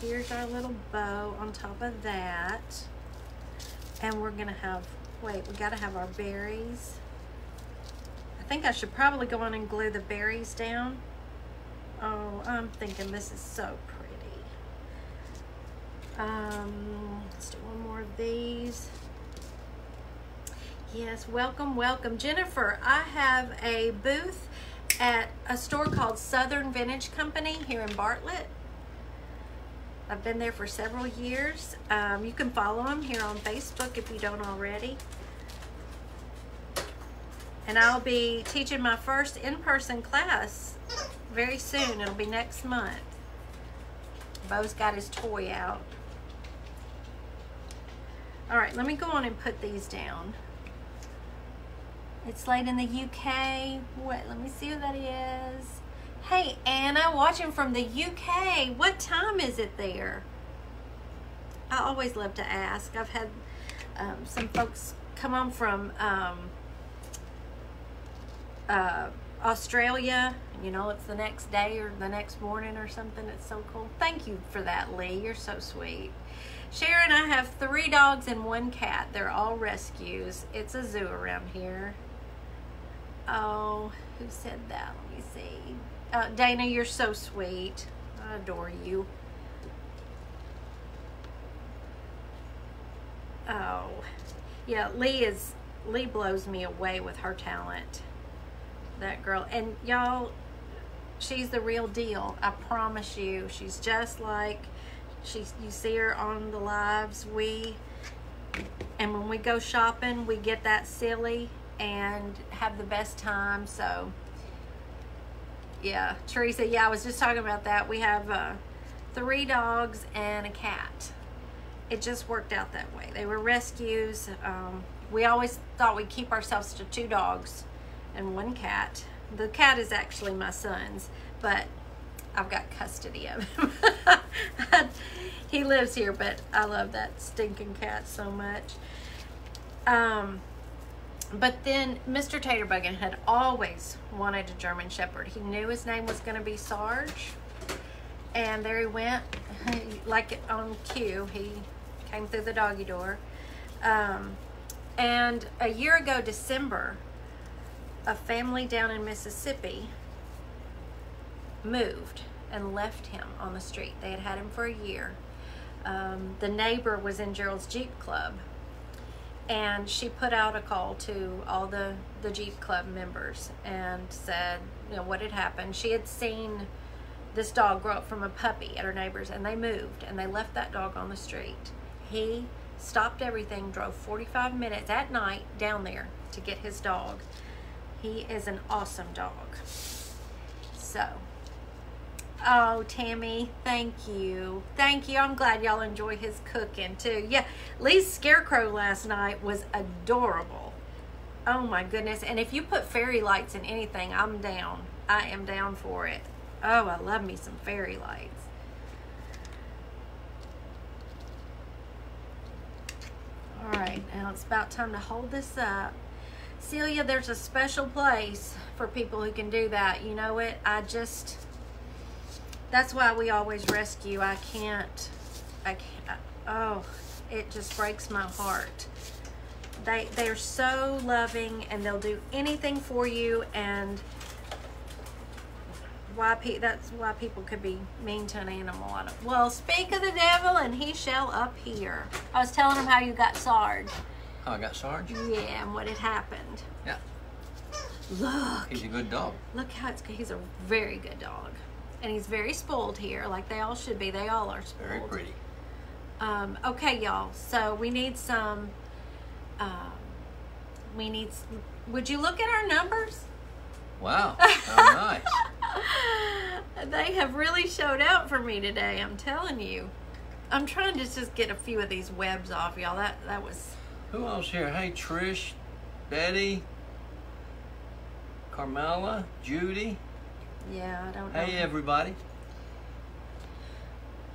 [SPEAKER 1] Here's our little bow on top of that. And we're gonna have, wait, we gotta have our berries think I should probably go on and glue the berries down. Oh, I'm thinking this is so pretty. Um, let's do one more of these. Yes, welcome, welcome. Jennifer, I have a booth at a store called Southern Vintage Company here in Bartlett. I've been there for several years. Um, you can follow them here on Facebook if you don't already and I'll be teaching my first in-person class very soon. It'll be next month. Bo's got his toy out. All right, let me go on and put these down. It's late in the UK. What? Let me see who that is. Hey, Anna, watching from the UK. What time is it there? I always love to ask. I've had um, some folks come on from um, uh, Australia, you know, it's the next day or the next morning or something. It's so cool. Thank you for that, Lee. You're so sweet. Sharon, I have three dogs and one cat. They're all rescues. It's a zoo around here. Oh, who said that? Let me see. Uh, Dana, you're so sweet. I adore you. Oh, yeah, Lee is, Lee blows me away with her talent that girl. And y'all, she's the real deal. I promise you. She's just like she's you see her on the lives. We and when we go shopping, we get that silly and have the best time. So yeah, Teresa, yeah, I was just talking about that. We have uh, three dogs and a cat. It just worked out that way. They were rescues. Um, we always thought we'd keep ourselves to two dogs and one cat. The cat is actually my son's, but I've got custody of him. he lives here, but I love that stinking cat so much. Um, but then Mr. Taterbuggin had always wanted a German Shepherd. He knew his name was going to be Sarge. And there he went, like on cue. He came through the doggy door. Um, and a year ago, December, a family down in Mississippi moved and left him on the street. They had had him for a year. Um, the neighbor was in Gerald's Jeep Club, and she put out a call to all the, the Jeep Club members and said, you know, what had happened. She had seen this dog grow up from a puppy at her neighbor's, and they moved, and they left that dog on the street. He stopped everything, drove 45 minutes at night down there to get his dog he is an awesome dog. So, Oh, Tammy, thank you. Thank you. I'm glad y'all enjoy his cooking too. Yeah, Lee's scarecrow last night was adorable. Oh my goodness. And if you put fairy lights in anything, I'm down. I am down for it. Oh, I love me some fairy lights. All right, now it's about time to hold this up. Celia, there's a special place for people who can do that. You know it? I just, that's why we always rescue. I can't, I can't, oh, it just breaks my heart. They, they're so loving and they'll do anything for you and why pe- that's why people could be mean to an animal. I don't, well, speak of the devil and he shall appear. I was telling him how you got Sarge.
[SPEAKER 2] Oh, I got Sarge?
[SPEAKER 1] Yeah, and what had happened.
[SPEAKER 2] Yeah.
[SPEAKER 1] Look.
[SPEAKER 2] He's a good dog.
[SPEAKER 1] Look how it's he's a very good dog. And he's very spoiled here, like they all should be. They all are spoiled.
[SPEAKER 2] Very pretty.
[SPEAKER 1] Um, okay, y'all. So we need some. Um, we need. s- Would you look at our numbers?
[SPEAKER 2] Wow. How nice.
[SPEAKER 1] they have really showed out for me today. I'm telling you. I'm trying to just get a few of these webs off, y'all. That that was.
[SPEAKER 2] Who else here? Hey, Trish, Betty, Carmela, Judy.
[SPEAKER 1] Yeah, I don't know.
[SPEAKER 2] Hey, everybody.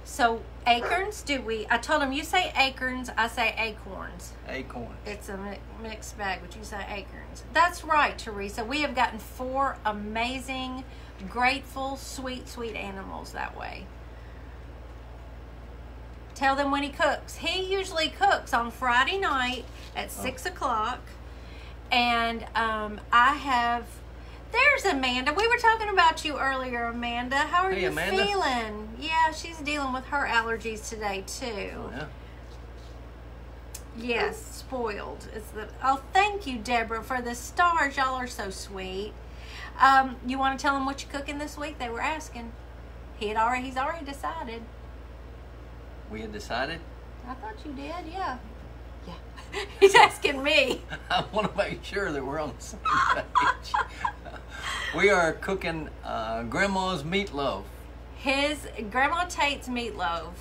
[SPEAKER 1] So acorns? Do we? I told him you say acorns. I say acorns.
[SPEAKER 2] Acorns.
[SPEAKER 1] It's a mixed bag, but you say acorns. That's right, Teresa. We have gotten four amazing, grateful, sweet, sweet animals that way. Tell them when he cooks. He usually cooks on Friday night at six o'clock, and um, I have. There's Amanda. We were talking about you earlier, Amanda. How are
[SPEAKER 2] Hey,
[SPEAKER 1] you
[SPEAKER 2] Amanda.
[SPEAKER 1] feeling? Yeah, she's dealing with her allergies today too.
[SPEAKER 2] Oh, yeah.
[SPEAKER 1] Yes, spoiled. It's the oh, thank you, Deborah, for the stars. Y'all are so sweet. Um, you want to tell them what you're cooking this week? They were asking. He had already. He's already decided.
[SPEAKER 2] We had decided.
[SPEAKER 1] I thought you did. Yeah. Yeah. he's asking me.
[SPEAKER 2] I want to make sure that we're on the same page. we are cooking uh, Grandma's meatloaf.
[SPEAKER 1] His Grandma Tate's meatloaf.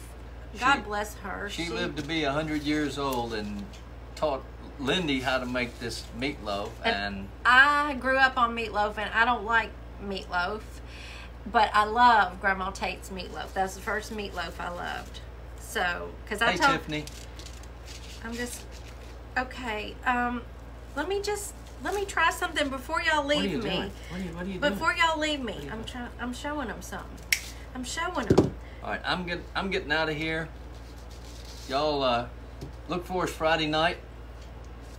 [SPEAKER 1] God
[SPEAKER 2] She-
[SPEAKER 1] bless her.
[SPEAKER 2] She lived to be 100 years old and taught Lindy how to make this meatloaf.
[SPEAKER 1] And-
[SPEAKER 2] And
[SPEAKER 1] I grew up on meatloaf, and I don't like meatloaf, but I love Grandma Tate's meatloaf. That's the first meatloaf I loved. So, because I
[SPEAKER 2] hey,
[SPEAKER 1] told,
[SPEAKER 2] Tiffany.
[SPEAKER 1] I'm just okay. Um, let me just let me try something before y'all leave me.
[SPEAKER 2] doing? What are you, what are you
[SPEAKER 1] Before y'all leave me, I'm trying. I'm showing them something. I'm showing them.
[SPEAKER 2] All right, I'm get, I'm getting out of here. Y'all uh, look for us Friday night,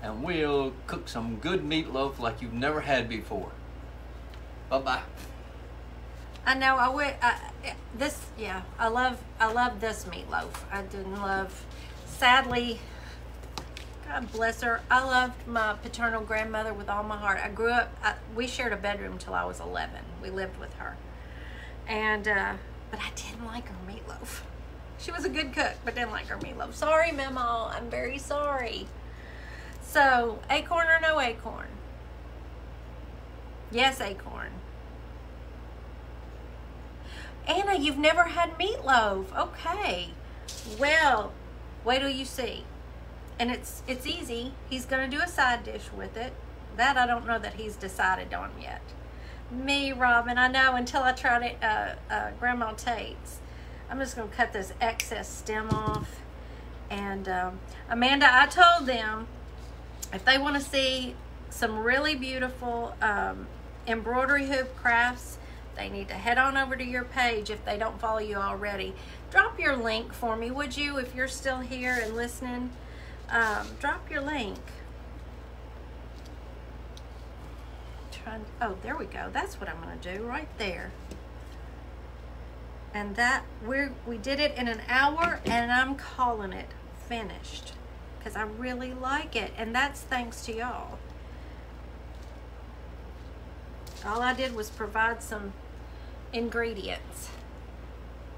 [SPEAKER 2] and we'll cook some good meatloaf like you've never had before. Bye bye.
[SPEAKER 1] I know. I would. I, this, yeah. I love. I love this meatloaf. I didn't love. Sadly, God bless her. I loved my paternal grandmother with all my heart. I grew up. I, we shared a bedroom till I was 11. We lived with her, and uh, but I didn't like her meatloaf. She was a good cook, but didn't like her meatloaf. Sorry, Memo. I'm very sorry. So, acorn or no acorn? Yes, acorn. Anna, you've never had meatloaf. Okay. Well, wait till you see. And it's it's easy. He's going to do a side dish with it. That I don't know that he's decided on yet. Me, Robin, I know until I try it, uh, uh, Grandma Tate's. I'm just going to cut this excess stem off. And um, Amanda, I told them if they want to see some really beautiful um, embroidery hoop crafts, they need to head on over to your page if they don't follow you already. Drop your link for me, would you, if you're still here and listening? Um, drop your link. Trying, oh, there we go. That's what I'm going to do right there. And that we're we did it in an hour, and I'm calling it finished because I really like it, and that's thanks to y'all. All I did was provide some ingredients.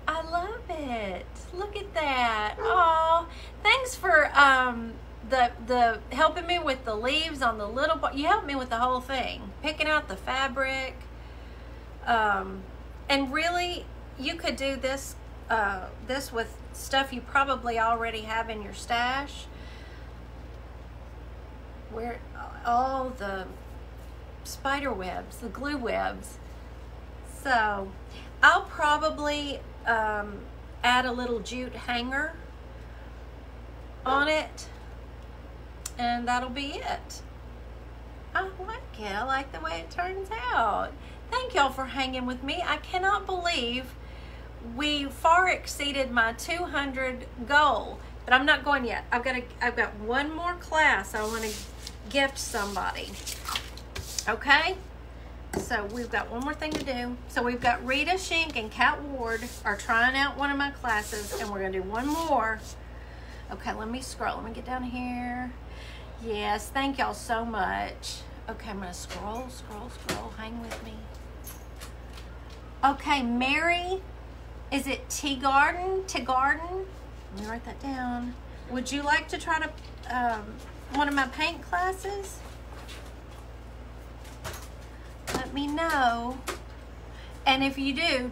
[SPEAKER 1] I love it. Look at that. Oh, thanks for um the the helping me with the leaves on the little you helped me with the whole thing. Picking out the fabric. Um and really you could do this uh, this with stuff you probably already have in your stash. Where all the spider webs, the glue webs. So I'll probably um, add a little jute hanger on it and that'll be it. I like it. I like the way it turns out. Thank y'all for hanging with me. I cannot believe we far exceeded my 200 goal, but I'm not going yet. I've got a, I've got one more class I want to gift somebody. Okay? So we've got one more thing to do. So we've got Rita Shink and Kat Ward are trying out one of my classes, and we're gonna do one more. Okay, let me scroll. Let me get down here. Yes, thank y'all so much. Okay, I'm gonna scroll, scroll, scroll. Hang with me. Okay, Mary, is it Tea Garden? Tea Garden? Let me write that down. Would you like to try to um, one of my paint classes? Let me know. And if you do,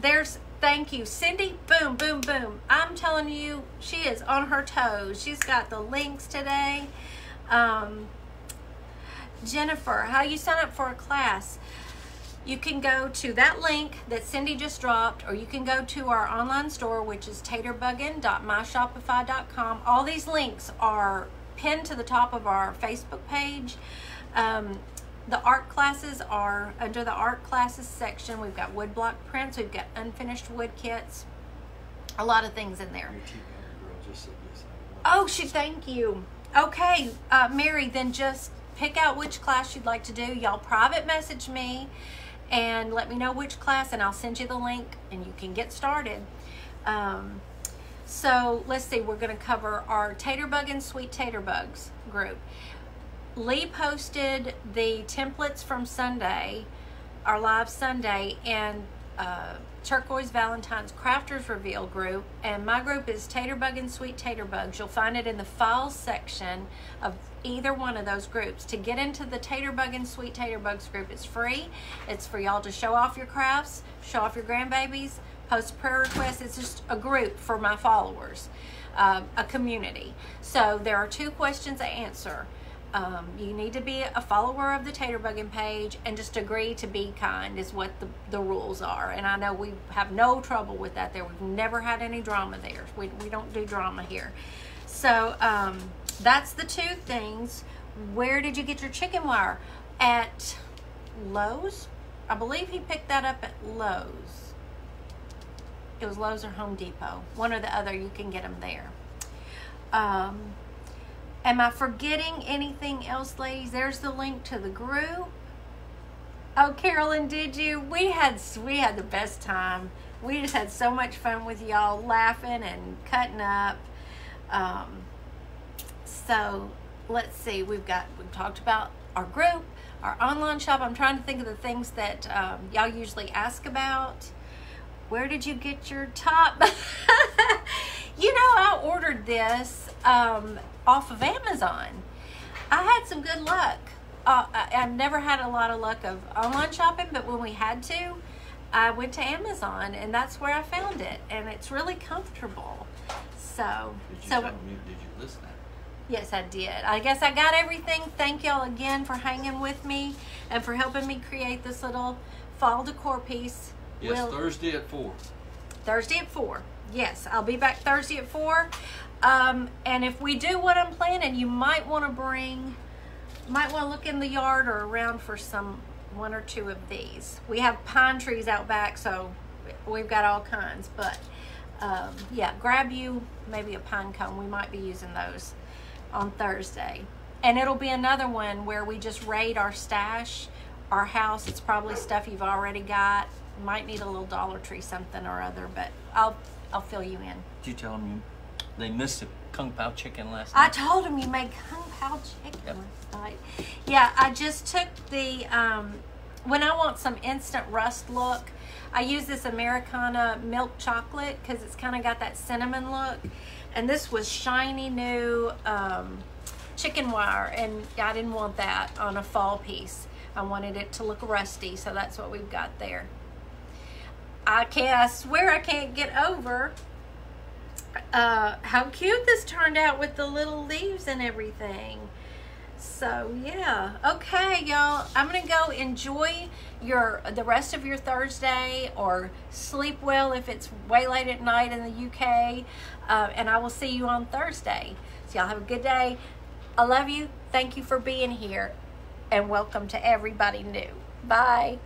[SPEAKER 1] there's thank you, Cindy. Boom, boom, boom. I'm telling you, she is on her toes. She's got the links today. Um, Jennifer, how you sign up for a class? You can go to that link that Cindy just dropped, or you can go to our online store, which is taterbuggin.myshopify.com. All these links are pinned to the top of our Facebook page. Um, the art classes are under the art classes section. We've got woodblock prints, we've got unfinished wood kits, a lot of things in there.
[SPEAKER 2] Your girl just said yes.
[SPEAKER 1] Oh, she thank you. Okay, uh, Mary, then just pick out which class you'd like to do. Y'all private message me and let me know which class, and I'll send you the link and you can get started. Um, so let's see, we're going to cover our Tater Bug and Sweet Tater Bugs group. Lee posted the templates from Sunday, our live Sunday, and uh, Turquoise Valentine's Crafters Reveal group, and my group is Taterbug and Sweet Taterbugs. You'll find it in the files section of either one of those groups. To get into the Taterbug and Sweet Tater Bugs group, it's free. It's for y'all to show off your crafts, show off your grandbabies, post prayer requests. It's just a group for my followers, uh, a community. So there are two questions I answer. Um, you need to be a follower of the Taterbuggin page and just agree to be kind is what the, the rules are. And I know we have no trouble with that there. We've never had any drama there. We, we don't do drama here. So um, that's the two things. Where did you get your chicken wire? At Lowe's? I believe he picked that up at Lowe's. It was Lowe's or Home Depot. One or the other, you can get them there. Um, Am I forgetting anything else, ladies? There's the link to the group. Oh, Carolyn, did you? We had we had the best time. We just had so much fun with y'all, laughing and cutting up. Um, so let's see. We've got we've talked about our group, our online shop. I'm trying to think of the things that um, y'all usually ask about. Where did you get your top? you know, I ordered this um, off of Amazon. I had some good luck. Uh, I, I've never had a lot of luck of online shopping, but when we had to, I went to Amazon, and that's where I found it, and it's really comfortable. So,
[SPEAKER 2] Did you
[SPEAKER 1] so
[SPEAKER 2] tell me? Did you listen?
[SPEAKER 1] Yes, I did. I guess I got everything. Thank y'all again for hanging with me and for helping me create this little fall decor piece.
[SPEAKER 2] Yes,
[SPEAKER 1] We'll-
[SPEAKER 2] Thursday at four.
[SPEAKER 1] Thursday at four. Yes, I'll be back Thursday at four. Um, and if we do what I'm planning, you might want to bring, might want to look in the yard or around for some one or two of these. We have pine trees out back, so we've got all kinds. But um, yeah, grab you maybe a pine cone. We might be using those on Thursday. And it'll be another one where we just raid our stash, our house. It's probably stuff you've already got. Might need a little Dollar Tree something or other, but I'll I'll fill you in.
[SPEAKER 2] Did you tell them you they missed the kung pao chicken last night.
[SPEAKER 1] I told him you made kung pao chicken
[SPEAKER 2] Yep.
[SPEAKER 1] last night. Yeah, I just took the um, when I want some instant rust look. I use this Americana milk chocolate because it's kind of got that cinnamon look, and this was shiny new um, chicken wire, and I didn't want that on a fall piece. I wanted it to look rusty, so that's what we've got there. I can't. I swear I can't get over uh, how cute this turned out with the little leaves and everything. So yeah, okay, y'all. I'm gonna go enjoy your the rest of your Thursday, or sleep well if it's way late at night in the UK. Uh, and I will see you on Thursday. So y'all have a good day. I love you. Thank you for being here, and welcome to everybody new. Bye.